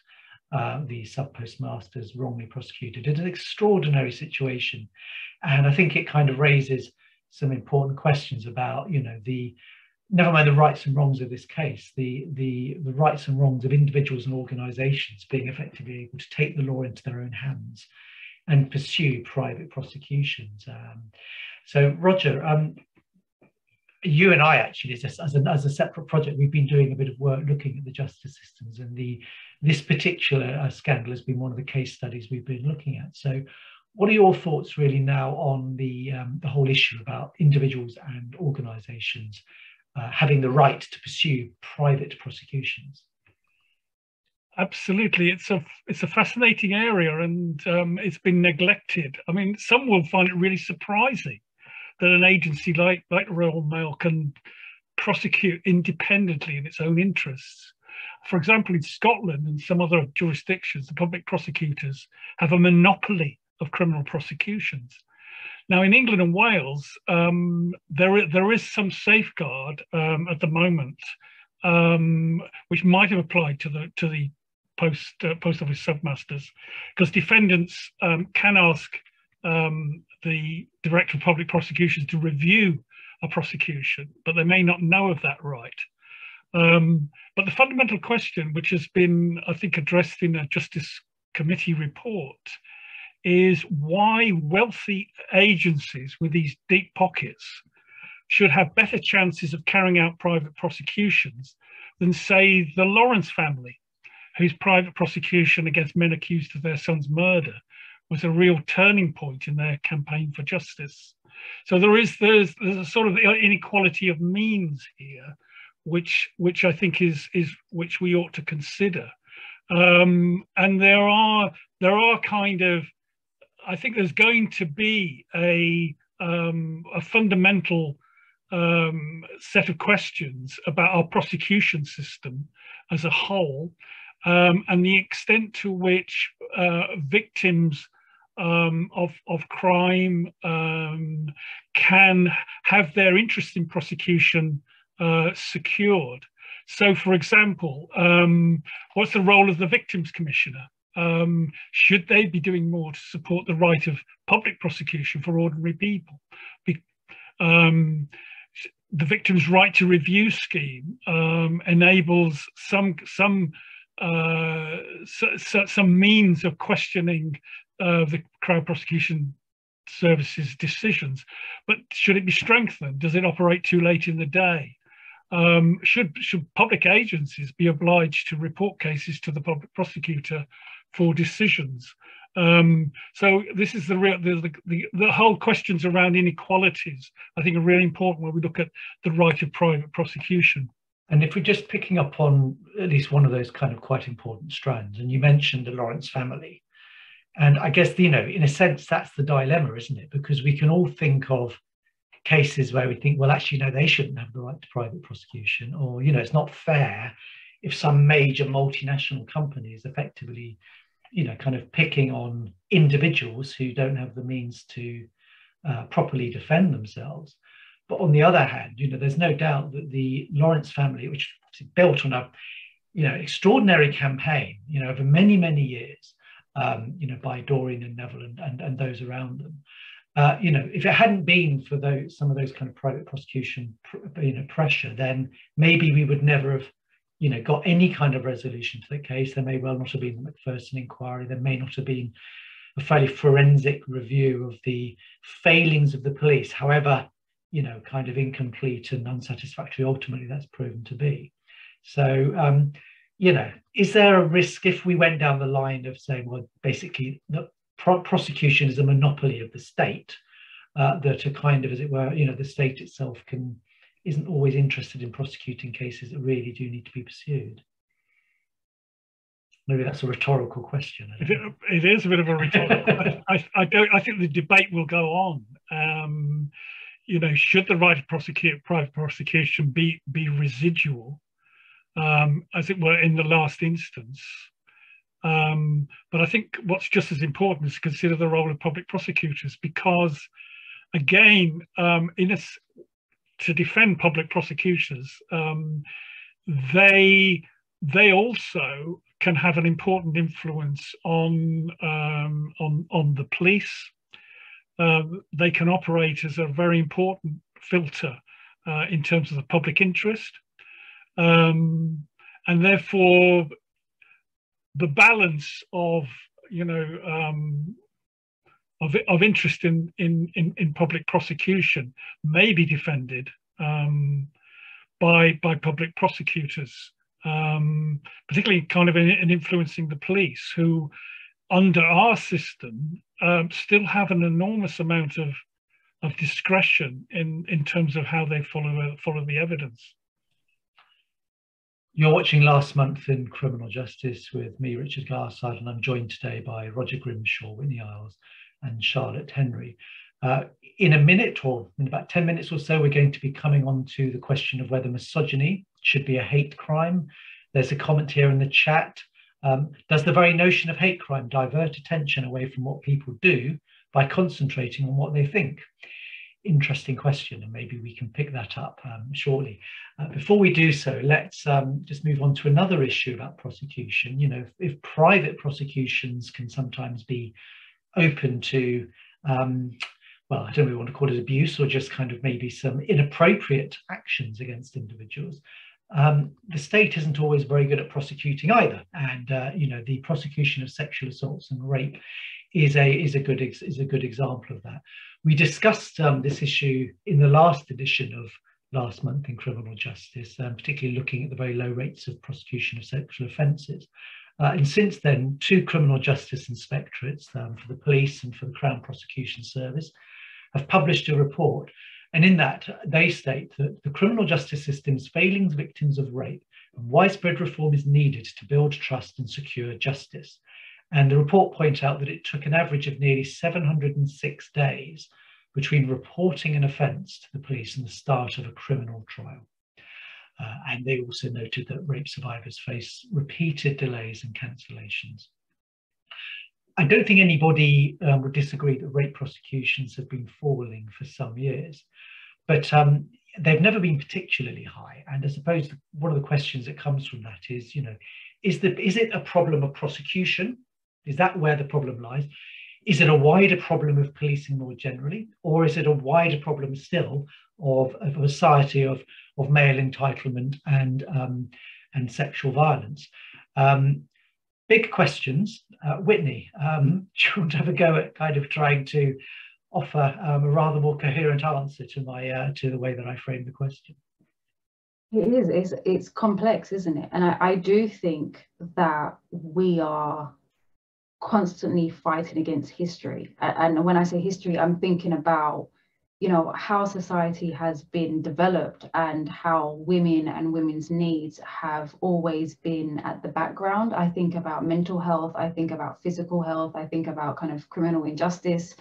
uh, the sub postmasters wrongly prosecuted. It's an extraordinary situation, and I think it kind of raises some important questions about, you know, the never mind the rights and wrongs of this case, the the the rights and wrongs of individuals and organisations being effectively able to take the law into their own hands and pursue private prosecutions. Um, so, Roger, um, you and I actually, just as a, as a separate project, we've been doing a bit of work looking at the justice systems, and the this particular uh, scandal has been one of the case studies we've been looking at. So, what are your thoughts really now on the um, the whole issue about individuals and organisations uh, having the right to pursue private prosecutions? Absolutely, it's a it's a fascinating area, and um, it's been neglected. I mean, some will find it really surprising that an agency like like Royal Mail can prosecute independently in its own interests. For example, in Scotland and some other jurisdictions, the public prosecutors have a monopoly of criminal prosecutions. Now, in England and Wales, um, there, there is some safeguard um, at the moment, um, which might have applied to the to the post uh, post office submasters, because defendants um, can ask um, the Director of Public Prosecutions to review a prosecution, but they may not know of that right. Um, but the fundamental question, which has been, I think, addressed in a Justice Committee report, is why wealthy agencies with these deep pockets should have better chances of carrying out private prosecutions than, say, the Lawrence family, whose private prosecution against men accused of their son's murder was a real turning point in their campaign for justice. So there is there's there's a sort of inequality of means here, which which I think is is which we ought to consider. Um, and there are there are kind of I think there's going to be a um, a fundamental um, set of questions about our prosecution system as a whole um, and the extent to which uh, victims um, of, of crime um, can have their interest in prosecution uh, secured. So, for example, um, what's the role of the Victims Commissioner? Um, should they be doing more to support the right of public prosecution for ordinary people? Be, um, the Victims' Right to Review scheme um, enables some some uh, so, so, some means of questioning uh, the Crown Prosecution Service's decisions. But should it be strengthened? Does it operate too late in the day? Um, should should public agencies be obliged to report cases to the public prosecutor for decisions? Um, so this is the real the, the, the whole questions around inequalities. I think are really important when we look at the right of private prosecution. And if we're just picking up on at least one of those kind of quite important strands, and you mentioned the Lawrence family, and I guess you know, in a sense, that's the dilemma, isn't it? Because we can all think of cases where we think, well, actually, no, they shouldn't have the right to private prosecution, or you know, it's not fair if some major multinational company is effectively you know, kind of picking on individuals who don't have the means to uh, properly defend themselves. But on the other hand, you know, there's no doubt that the Lawrence family, which built on a, you know, extraordinary campaign, you know, over many, many years, um, you know, by Doreen and Neville and, and, and those around them, uh, you know, if it hadn't been for those some of those kind of private prosecution, you know, pressure, then maybe we would never have you know, got any kind of resolution to the case. There may well not have been the Macpherson inquiry. There may not have been a fairly forensic review of the failings of the police, however, you know, kind of incomplete and unsatisfactory ultimately that's proven to be. So, um, you know, is there a risk if we went down the line of saying, well, basically, the pro prosecution is a monopoly of the state, uh, that a kind of, as it were, you know, the state itself can isn't always interested in prosecuting cases that really do need to be pursued? Maybe that's a rhetorical question. It, it is a bit of a rhetorical. I, I, don't. I think the debate will go on. Um, you know, should the right to prosecute private prosecution be be residual, um, as it were, in the last instance? Um, but I think what's just as important is to consider the role of public prosecutors because, again, um, in a to defend public prosecutors, um, they they also can have an important influence on um, on on the police. Uh, they can operate as a very important filter uh, in terms of the public interest, um, and therefore the balance of you know um, of, of interest in, in, in, in public prosecution may be defended um, by, by public prosecutors, um, particularly kind of in, in, influencing the police who under our system um, still have an enormous amount of, of discretion in, in terms of how they follow, follow the evidence. You're watching Last Month in Criminal Justice with me, Richard Garside, and I'm joined today by Roger Grimshaw, Whitney Iles, and Charlotte Henry. Uh, in a minute or in about 10 minutes or so, we're going to be coming on to the question of whether misogyny should be a hate crime. There's a comment here in the chat. Um, does the very notion of hate crime divert attention away from what people do by concentrating on what they think? Interesting question, and maybe we can pick that up um, shortly. Uh, before we do so, let's um, just move on to another issue about prosecution. You know, if, if private prosecutions can sometimes be open to, um, well, I don't really want to call it abuse or just kind of maybe some inappropriate actions against individuals. Um, the state isn't always very good at prosecuting either, and uh, you know the prosecution of sexual assaults and rape is a is a good is a good example of that. We discussed um, this issue in the last edition of last month in criminal justice, um, particularly looking at the very low rates of prosecution of sexual offences. Uh, and since then, two criminal justice inspectorates um, for the police and for the Crown Prosecution Service have published a report. And in that, they state that the criminal justice system's failing victims of rape and widespread reform is needed to build trust and secure justice. And the report points out that it took an average of nearly 706 days between reporting an offence to the police and the start of a criminal trial. Uh, and they also noted that rape survivors face repeated delays and cancellations. I don't think anybody um, would disagree that rape prosecutions have been falling for some years, but um, they've never been particularly high. And I suppose one of the questions that comes from that is, you know, is, the, is it a problem of prosecution? Is that where the problem lies? Is it a wider problem of policing more generally, or is it a wider problem still of, of a society of, of male entitlement and, um, and sexual violence? Um, big questions. Uh, Whitney, um, do you want to have a go at kind of trying to offer um, a rather more coherent answer to my uh, to the way that I framed the question? It is. It's, it's complex, isn't it? And I, I do think that we are constantly fighting against history. And when I say history, I'm thinking about, you know, how society has been developed and how women and women's needs have always been at the background. I think about mental health, I think about physical health, I think about kind of criminal injustice.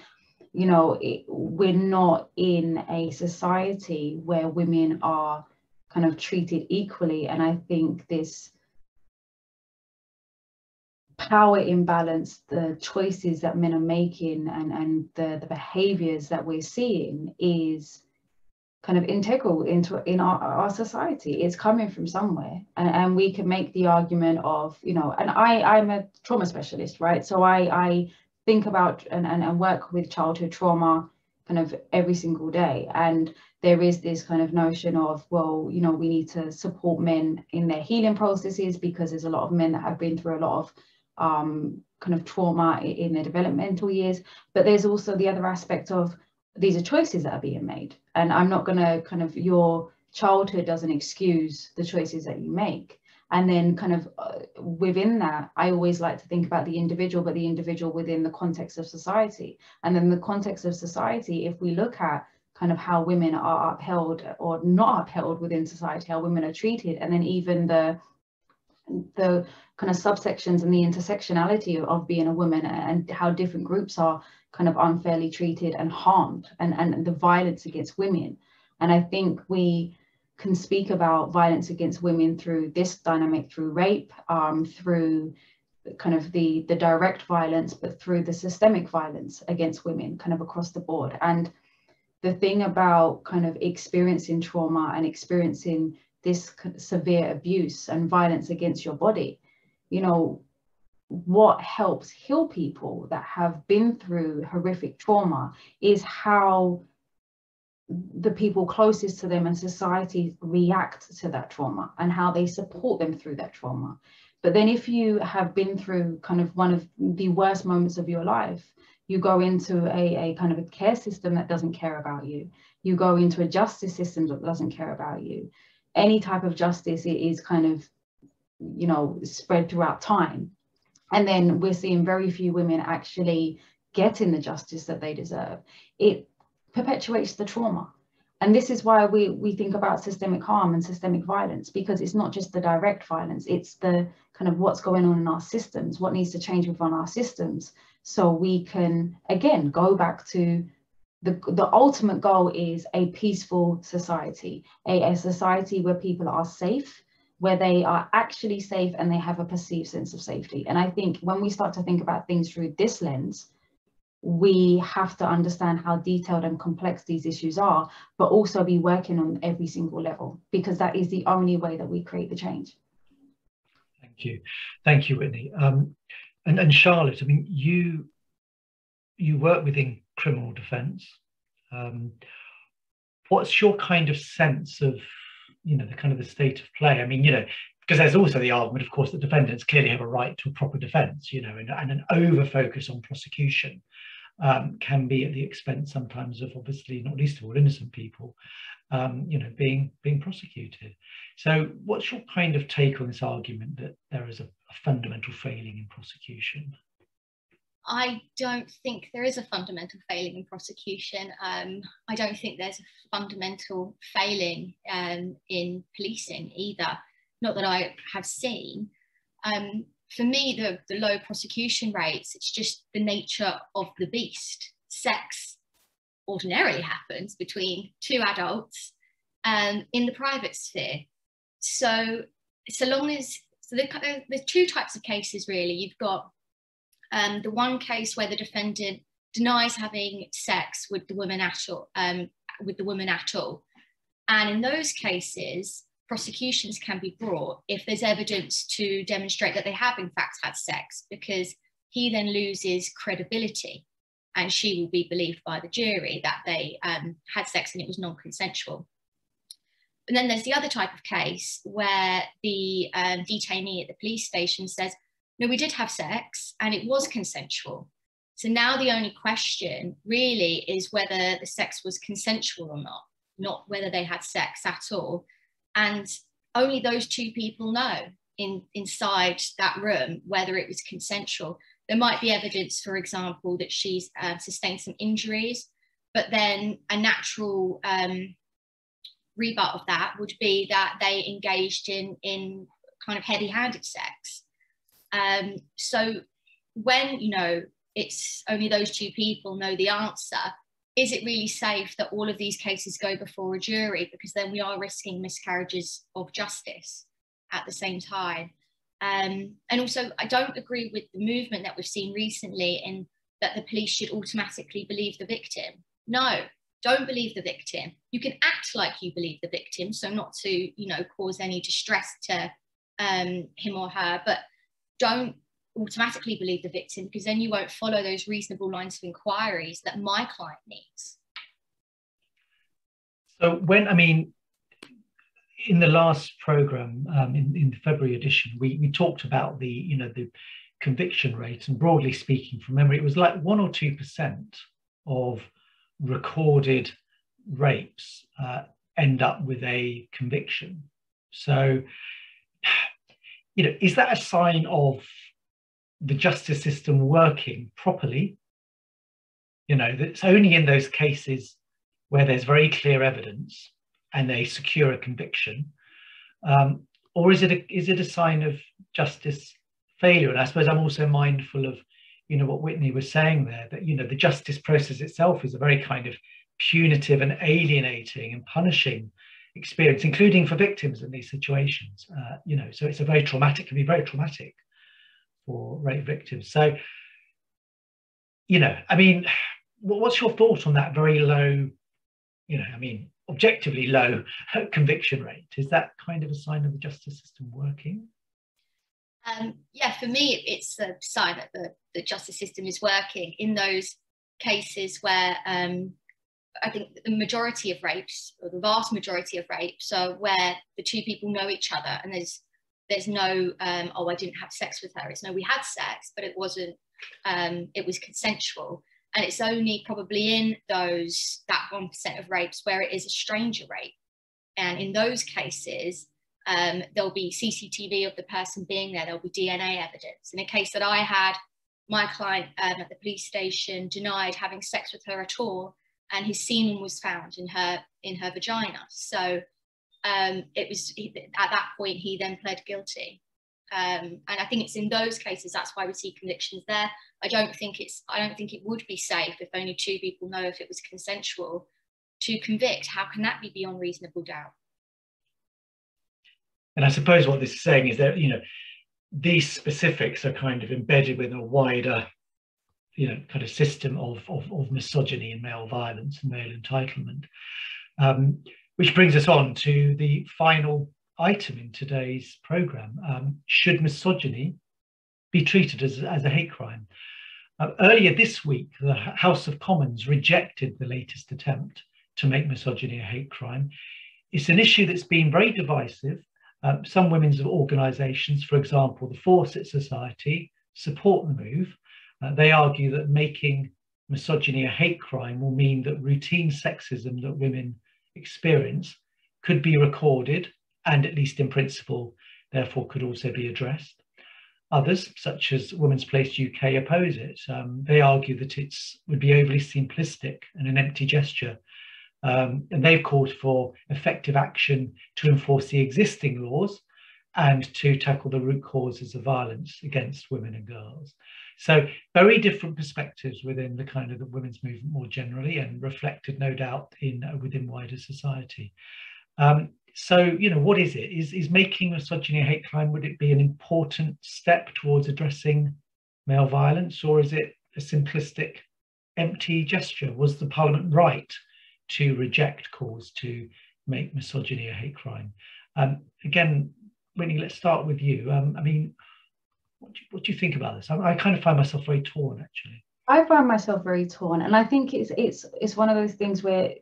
You know, it, we're not in a society where women are kind of treated equally. And I think this power imbalance, the choices that men are making and, and the, the behaviors that we're seeing is kind of integral into in our, our society. It's coming from somewhere. And, and we can make the argument of, you know, and I, I'm a trauma specialist, right? So I, I think about and, and, and work with childhood trauma kind of every single day. And there is this kind of notion of, well, you know, we need to support men in their healing processes because there's a lot of men that have been through a lot of um, kind of trauma in their developmental years. But there's also the other aspect of these are choices that are being made. And I'm not going to kind of, your childhood doesn't excuse the choices that you make. And then, kind of uh, within that, I always like to think about the individual, but the individual within the context of society. And then, the context of society, if we look at kind of how women are upheld or not upheld within society, how women are treated, and then even the the kind of subsections and the intersectionality of being a woman and how different groups are kind of unfairly treated and harmed and, and the violence against women. And I think we can speak about violence against women through this dynamic, through rape, um, through kind of the, the direct violence, but through the systemic violence against women kind of across the board. And the thing about kind of experiencing trauma and experiencing this severe abuse and violence against your body you know what helps heal people that have been through horrific trauma is how the people closest to them and society react to that trauma and how they support them through that trauma. But then if you have been through kind of one of the worst moments of your life you go into a, a kind of a care system that doesn't care about you. You go into a justice system that doesn't care about you. Any type of justice it is kind of, you know, spread throughout time. And then we're seeing very few women actually getting the justice that they deserve. It perpetuates the trauma. And this is why we, we think about systemic harm and systemic violence, because it's not just the direct violence, it's the kind of what's going on in our systems, what needs to change within our systems. So we can, again, go back to the, the ultimate goal is a peaceful society, a, a society where people are safe, where they are actually safe and they have a perceived sense of safety. And I think when we start to think about things through this lens, we have to understand how detailed and complex these issues are, but also be working on every single level, because that is the only way that we create the change. Thank you. Thank you, Whitney. Um, and, and Charlotte, I mean, you you work within criminal defence. Um, what's your kind of sense of, you know, the kind of the state of play? I mean, you know, because there's also the argument, of course, that defendants clearly have a right to a proper defence, you know, and, and an over focus on prosecution um, can be at the expense sometimes of obviously, not least of all, innocent people, um, you know, being being prosecuted. So, what's your kind of take on this argument that there is a, a fundamental failing in prosecution? I don't think there is a fundamental failing in prosecution. Um, I don't think there's a fundamental failing um, in policing either, not that I have seen. Um, for me, the, the low prosecution rates, it's just the nature of the beast. Sex ordinarily happens between two adults um, in the private sphere. So, so long as, so the, there's two types of cases really. You've got um, the one case where the defendant denies having sex with the woman at all, um, with the woman at all. And in those cases, prosecutions can be brought if there's evidence to demonstrate that they have in fact had sex, because he then loses credibility and she will be believed by the jury that they um, had sex and it was non-consensual. And then there's the other type of case where the um, detainee at the police station says, no, we did have sex and it was consensual. So now the only question really is whether the sex was consensual or not, not whether they had sex at all. And only those two people know in, inside that room whether it was consensual. There might be evidence, for example, that she's uh, sustained some injuries, but then a natural um, rebut of that would be that they engaged in, in kind of heavy handed sex. Um, so when, you know, it's only those two people know the answer, is it really safe that all of these cases go before a jury? Because then we are risking miscarriages of justice at the same time. Um, and also, I don't agree with the movement that we've seen recently in that the police should automatically believe the victim. No, don't believe the victim. You can act like you believe the victim, so not to, you know, cause any distress to um, him or her, but don't automatically believe the victim because then you won't follow those reasonable lines of inquiries that my client needs. So when, I mean, in the last program, um, in, in the February edition, we, we talked about the, you know, the conviction rate and broadly speaking from memory, it was like one or 2% of recorded rapes uh, end up with a conviction. So you know, is that a sign of the justice system working properly? You know, it's only in those cases where there's very clear evidence and they secure a conviction, um, or is it a, is it a sign of justice failure? And I suppose I'm also mindful of, you know, what Whitney was saying there that you know the justice process itself is a very kind of punitive and alienating and punishing experience, including for victims in these situations. Uh, you know, so it's a very traumatic, can be very traumatic for rape victims. So, you know, I mean, what's your thought on that very low, you know, I mean, objectively low conviction rate? Is that kind of a sign of the justice system working? Um, yeah, for me, it's a sign that the, the justice system is working in those cases where um, I think the majority of rapes, or the vast majority of rapes, are where the two people know each other and there's there's no um, oh I didn't have sex with her. It's no we had sex, but it wasn't um, it was consensual. And it's only probably in those that one percent of rapes where it is a stranger rape. And in those cases, um, there'll be CCTV of the person being there. There'll be DNA evidence. In a case that I had, my client um, at the police station denied having sex with her at all and his semen was found in her in her vagina. So um, it was at that point he then pled guilty. Um, and I think it's in those cases that's why we see convictions there. I don't think it's I don't think it would be safe if only two people know if it was consensual to convict. How can that be beyond reasonable doubt? And I suppose what this is saying is that you know these specifics are kind of embedded within a wider you know, kind of system of, of, of misogyny and male violence and male entitlement. Um, which brings us on to the final item in today's program. Um, should misogyny be treated as, as a hate crime? Uh, earlier this week, the House of Commons rejected the latest attempt to make misogyny a hate crime. It's an issue that's been very divisive. Um, some women's organisations, for example, the Fawcett Society, support the move, uh, they argue that making misogyny a hate crime will mean that routine sexism that women experience could be recorded and, at least in principle, therefore could also be addressed. Others, such as Women's Place UK, oppose it. Um, they argue that it would be overly simplistic and an empty gesture. Um, and they've called for effective action to enforce the existing laws and to tackle the root causes of violence against women and girls. So very different perspectives within the kind of the women's movement more generally and reflected no doubt in uh, within wider society. Um, so, you know, what is it? Is, is making misogyny a hate crime, would it be an important step towards addressing male violence or is it a simplistic, empty gesture? Was the parliament right to reject calls to make misogyny a hate crime? Um, again, Winnie, let's start with you. Um, I mean, what do, you, what do, you, think about this? I, I, kind of find myself very torn, actually. I find myself very torn, and I think it's it's it's one of those things where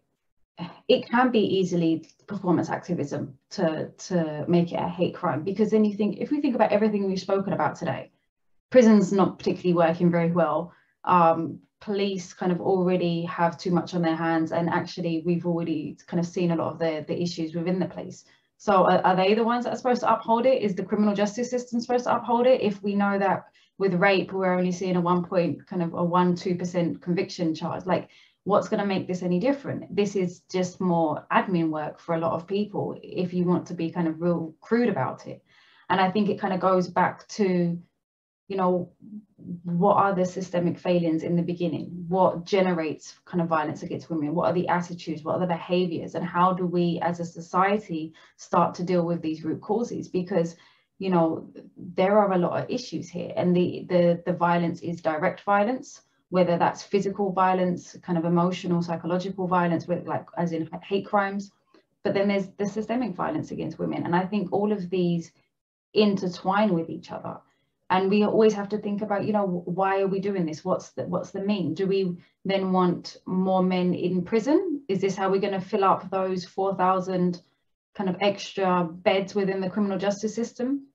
it can be easily performance activism to to make it a hate crime because then you think if we think about everything we've spoken about today, prisons not particularly working very well. Um, police kind of already have too much on their hands, and actually we've already kind of seen a lot of the the issues within the police. So are, are, they the ones that are supposed to uphold it? Is the criminal justice system supposed to uphold it? If we know that with rape, we're only seeing a one point kind of a one, 2% conviction charge, like what's going to make this any different? This is just more admin work for a lot of people if you want to be kind of real crude about it. And I think it kind of goes back to you know, what are the systemic failings in the beginning? What generates kind of violence against women? What are the attitudes? What are the behaviors? And how do we as a society start to deal with these root causes? Because, you know, there are a lot of issues here and the, the, the violence is direct violence, whether that's physical violence, kind of emotional, psychological violence, with like as in hate crimes, but then there's the systemic violence against women. And I think all of these intertwine with each other and we always have to think about you know why are we doing this? What's the what's the mean? Do we then want more men in prison? Is this how we're going to fill up those 4000 kind of extra beds within the criminal justice system?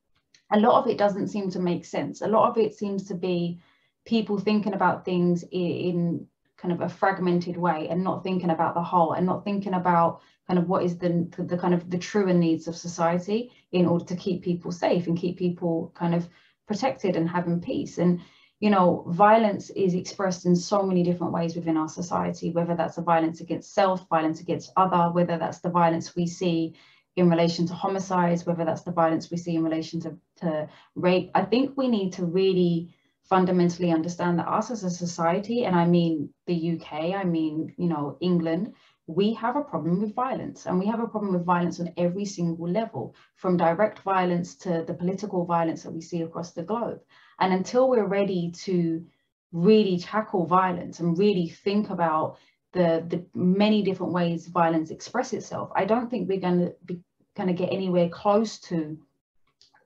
A lot of it doesn't seem to make sense. A lot of it seems to be people thinking about things in kind of a fragmented way and not thinking about the whole and not thinking about kind of what is the, the kind of the truer needs of society in order to keep people safe and keep people kind of protected and having peace. And, you know, violence is expressed in so many different ways within our society, whether that's the violence against self, violence against other, whether that's the violence we see in relation to homicides, whether that's the violence we see in relation to, to rape. I think we need to really fundamentally understand that us as a society, and I mean the UK, I mean, you know, England, we have a problem with violence and we have a problem with violence on every single level from direct violence to the political violence that we see across the globe. And until we're ready to really tackle violence and really think about the the many different ways violence express itself i don't think we're going to be going to get anywhere close to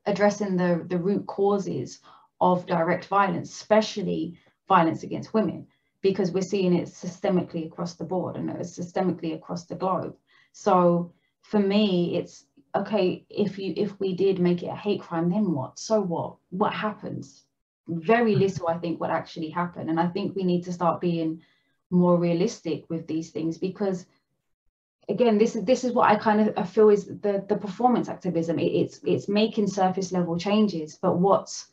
addressing the the root causes of direct violence especially violence against women because we're seeing it systemically across the board and it's systemically across the globe. So for me, it's okay if you if we did make it a hate crime, then what? So what? What happens? Very hmm. little, I think, would actually happen. And I think we need to start being more realistic with these things because again this is this is what i kind of I feel is the the performance activism it, it's it's making surface level changes but what's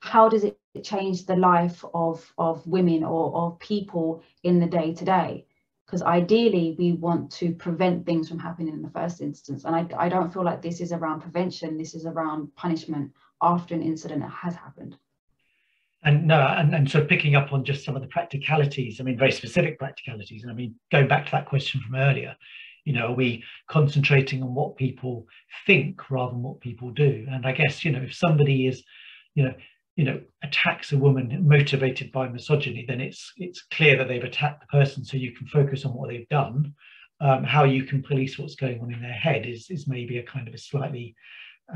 how does it change the life of, of women or of people in the day to day? Because ideally, we want to prevent things from happening in the first instance. And I, I don't feel like this is around prevention, this is around punishment after an incident has happened. And no, and, and so picking up on just some of the practicalities, I mean, very specific practicalities. And I mean, going back to that question from earlier, you know, are we concentrating on what people think rather than what people do? And I guess, you know, if somebody is, you know, you know attacks a woman motivated by misogyny then it's it's clear that they've attacked the person so you can focus on what they've done um, how you can police what's going on in their head is is maybe a kind of a slightly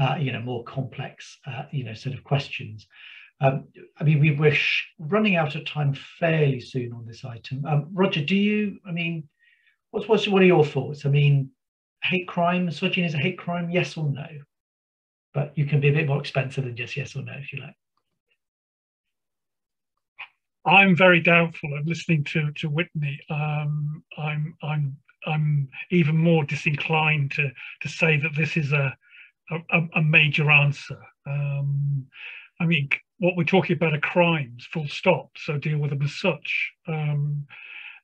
uh, you know more complex uh, you know sort of questions um, I mean, we we're running out of time fairly soon on this item. Um, Roger, do you? I mean, what's what's what are your thoughts? I mean, hate crime, misogyny is a hate crime, yes or no? But you can be a bit more expensive than just yes or no if you like. I'm very doubtful. I'm listening to to Whitney. Um, I'm I'm I'm even more disinclined to to say that this is a a, a major answer. Um, I mean, what we're talking about are crimes, full stop. So deal with them as such. Um,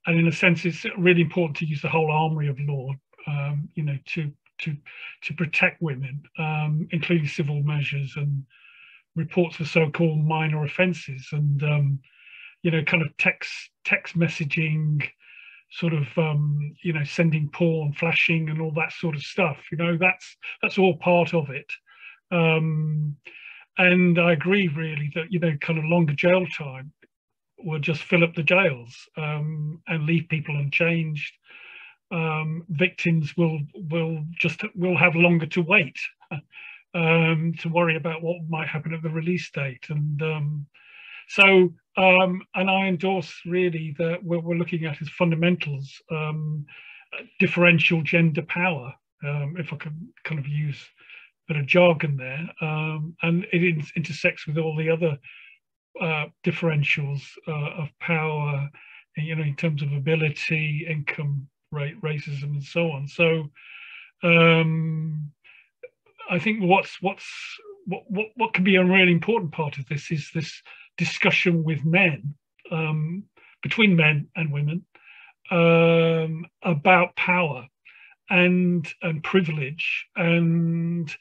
and in a sense, it's really important to use the whole armory of law, um, you know, to to to protect women, um, including civil measures and reports for so-called minor offences, and um, you know, kind of text text messaging, sort of um, you know, sending porn, flashing, and all that sort of stuff. You know, that's that's all part of it. Um, and I agree really that you know, kind of longer jail time will just fill up the jails um, and leave people unchanged. Um, victims will will just will have longer to wait um, to worry about what might happen at the release date, and um, so um, and I endorse really that what we're looking at is fundamentals, um, differential gender power, if I can kind of use a bit of jargon there, and it intersects with all the other uh, differentials uh, of power, you know, in terms of ability, income, rate, racism, and so on. So, um, I think what's what's what, what what can be a really important part of this is this discussion with men, um, between men and women, um, about power and and privilege and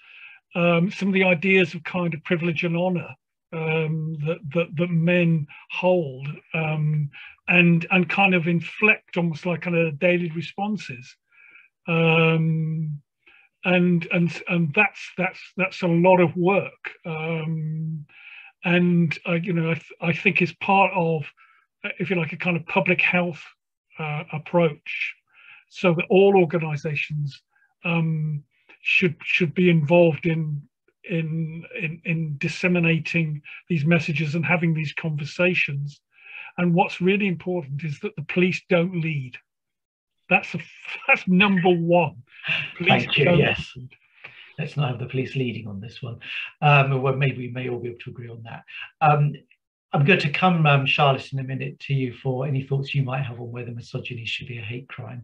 um, some of the ideas of kind of privilege and honor um, that, that, that men hold um, and and kind of inflect almost like kind of daily responses. Um, and and and that's that's that's a lot of work um, and uh, you know I, th I think is part of if you like a kind of public health uh, approach so that all organizations um, should should be involved in in, in, in disseminating these messages and having these conversations. And what's really important is that the police don't lead. That's a, that's number one. Police Thank you. Yes. Lead. Let's not have the police leading on this one. Um, well, maybe we may all be able to agree on that. Um, I'm going to come, um, Charlotte, in a minute to you for any thoughts you might have on whether misogyny should be a hate crime.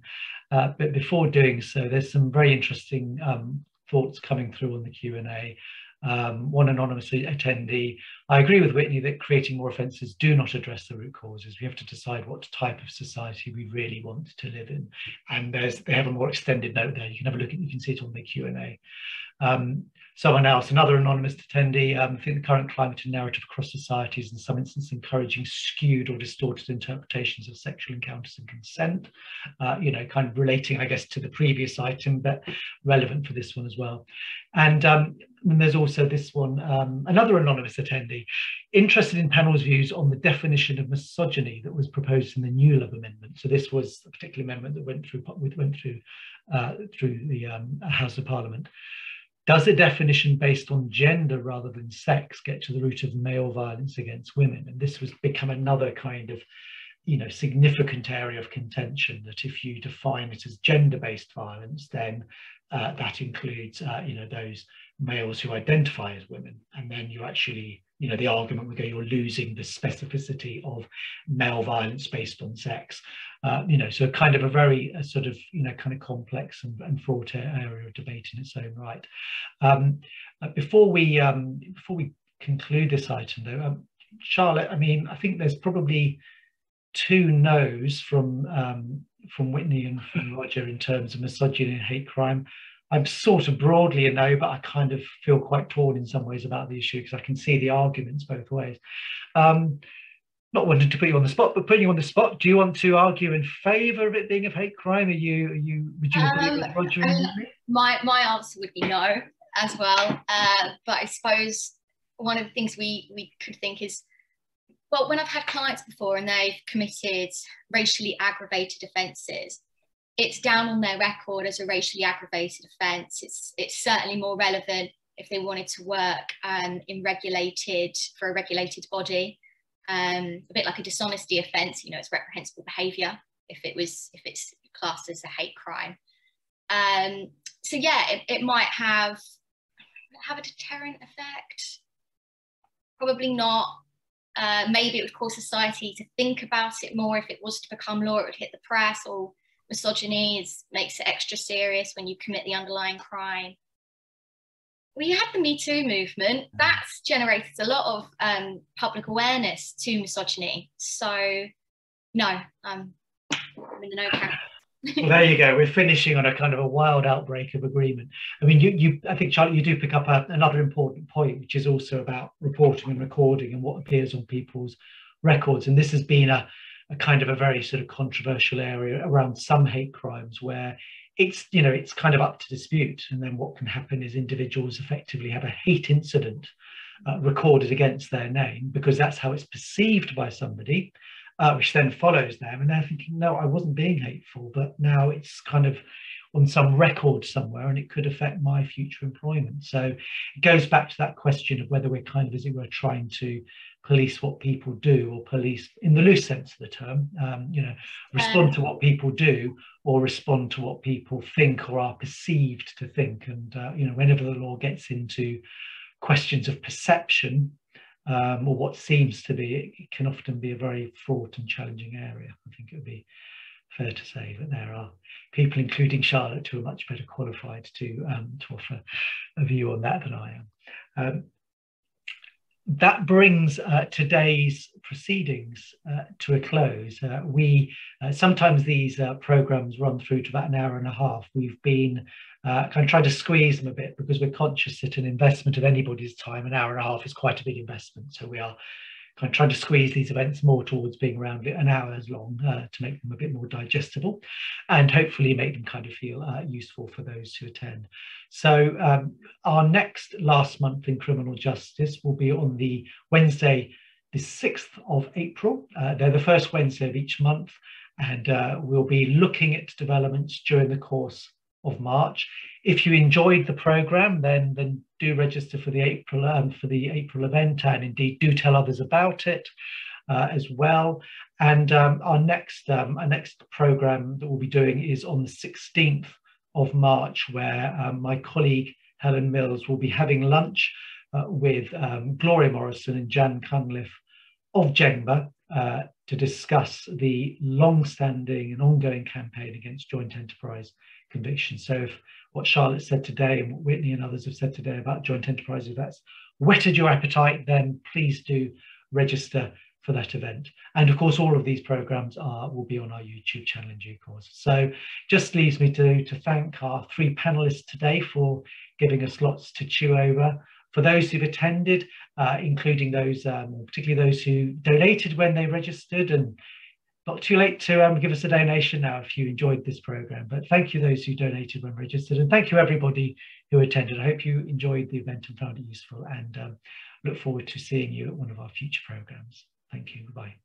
Uh, but before doing so, there's some very interesting um, thoughts coming through on the Q&A. Um, one anonymous attendee, I agree with Whitney that creating more offences do not address the root causes. We have to decide what type of society we really want to live in. And there's they have a more extended note there. You can have a look at you can see it on the Q&A. Um, someone else, another anonymous attendee, um, I think the current climate and narrative across societies in some instances encouraging skewed or distorted interpretations of sexual encounters and consent, uh, you know, kind of relating, I guess, to the previous item, but relevant for this one as well. And, um, there's also this one, um, another anonymous attendee, interested in panel's views on the definition of misogyny that was proposed in the Newlove Amendment. So this was a particular amendment that went through went through uh, through the um, House of Parliament. Does a definition based on gender rather than sex get to the root of male violence against women? And this has become another kind of you know significant area of contention that if you define it as gender-based violence then uh, that includes uh, you know those males who identify as women and then you actually you know the argument would go you're losing the specificity of male violence based on sex. Uh, you know so kind of a very a sort of you know kind of complex and, and fraught area of debate in its own right. Um, uh, before we um, before we conclude this item though um, charlotte i mean i think there's probably two no's from um, from whitney and from roger in terms of misogyny and hate crime I'm sort of broadly a no, but I kind of feel quite torn in some ways about the issue because I can see the arguments both ways. Um, not wanting to put you on the spot, but putting you on the spot, do you want to argue in favour of it being a hate crime? Are you, are you, would you agree um, with Roger? Um, my, my answer would be no as well. Uh, but I suppose one of the things we, we could think is, well, when I've had clients before and they've committed racially aggravated offences, it's down on their record as a racially aggravated offence. It's, it's certainly more relevant if they wanted to work um, in regulated for a regulated body. Um, a bit like a dishonesty offence, you know, it's reprehensible behaviour if it was if it's classed as a hate crime. Um, so yeah, it, it might have have a deterrent effect. Probably not. Uh, maybe it would cause society to think about it more if it was to become law. It would hit the press or misogyny is, makes it extra serious when you commit the underlying crime. we had the Me Too movement. That's generated a lot of um, public awareness to misogyny. So, no, um, I'm in the no camp. well, there you go. We're finishing on a kind of a wild outbreak of agreement. I mean, you, you I think, Charlotte, you do pick up a, another important point, which is also about reporting and recording and what appears on people's records. And this has been a, a kind of a very sort of controversial area around some hate crimes where it's you know it's kind of up to dispute. And then what can happen is individuals effectively have a hate incident uh, recorded against their name because that's how it's perceived by somebody uh, which then follows them. And they're thinking no i wasn't being hateful but now it's kind of on some record somewhere and it could affect my future employment. So it goes back to that question of whether we're kind of as it were trying to police what people do or police in the loose sense of the term um, you know respond um, to what people do or respond to what people think or are perceived to think. And uh, you know whenever the law gets into questions of perception um, or what seems to be it, can often be a very fraught and challenging area i think it would be fair to say. That there are people including charlotte who are much better qualified to um, to offer a view on that than i am. Um, that brings uh, today's proceedings uh, to a close. Uh, we uh, sometimes these uh, programs run through to about an hour and a half. We've been uh, kind of trying to squeeze them a bit because we're conscious that an investment of anybody's time, an hour and a half, is quite a big investment. So we are kind of trying to squeeze these events more towards being around an hour as long uh, to make them a bit more digestible and hopefully make them kind of feel uh, useful for those who attend. So um, our next last month in criminal justice will be on the Wednesday, the 6th of April. Uh, they're the first Wednesday of each month and uh, we'll be looking at developments during the course of March. If you enjoyed the program, then then do register for the April um, for the April event, and indeed do tell others about it uh, as well. And um, our next um, our next program that we'll be doing is on the 16th of March, where um, my colleague Helen Mills will be having lunch uh, with um, Gloria Morrison and Jan Cunliffe of JENGBA uh, to discuss the long-standing and ongoing campaign against joint enterprise conviction. So if what Charlotte said today and what Whitney and others have said today about joint enterprise, if that's whetted your appetite, then please do register for that event. And of course, all of these programs are will be on our YouTube channel in due course. So just leaves me to, to thank our three panelists today for giving us lots to chew over. For those who've attended, uh, including those, um, particularly those who donated when they registered and not too late to um, give us a donation now if you enjoyed this program. But thank you those who donated when registered, and thank you everybody who attended. I hope you enjoyed the event and found it useful, and um, look forward to seeing you at one of our future programs. Thank you. Goodbye.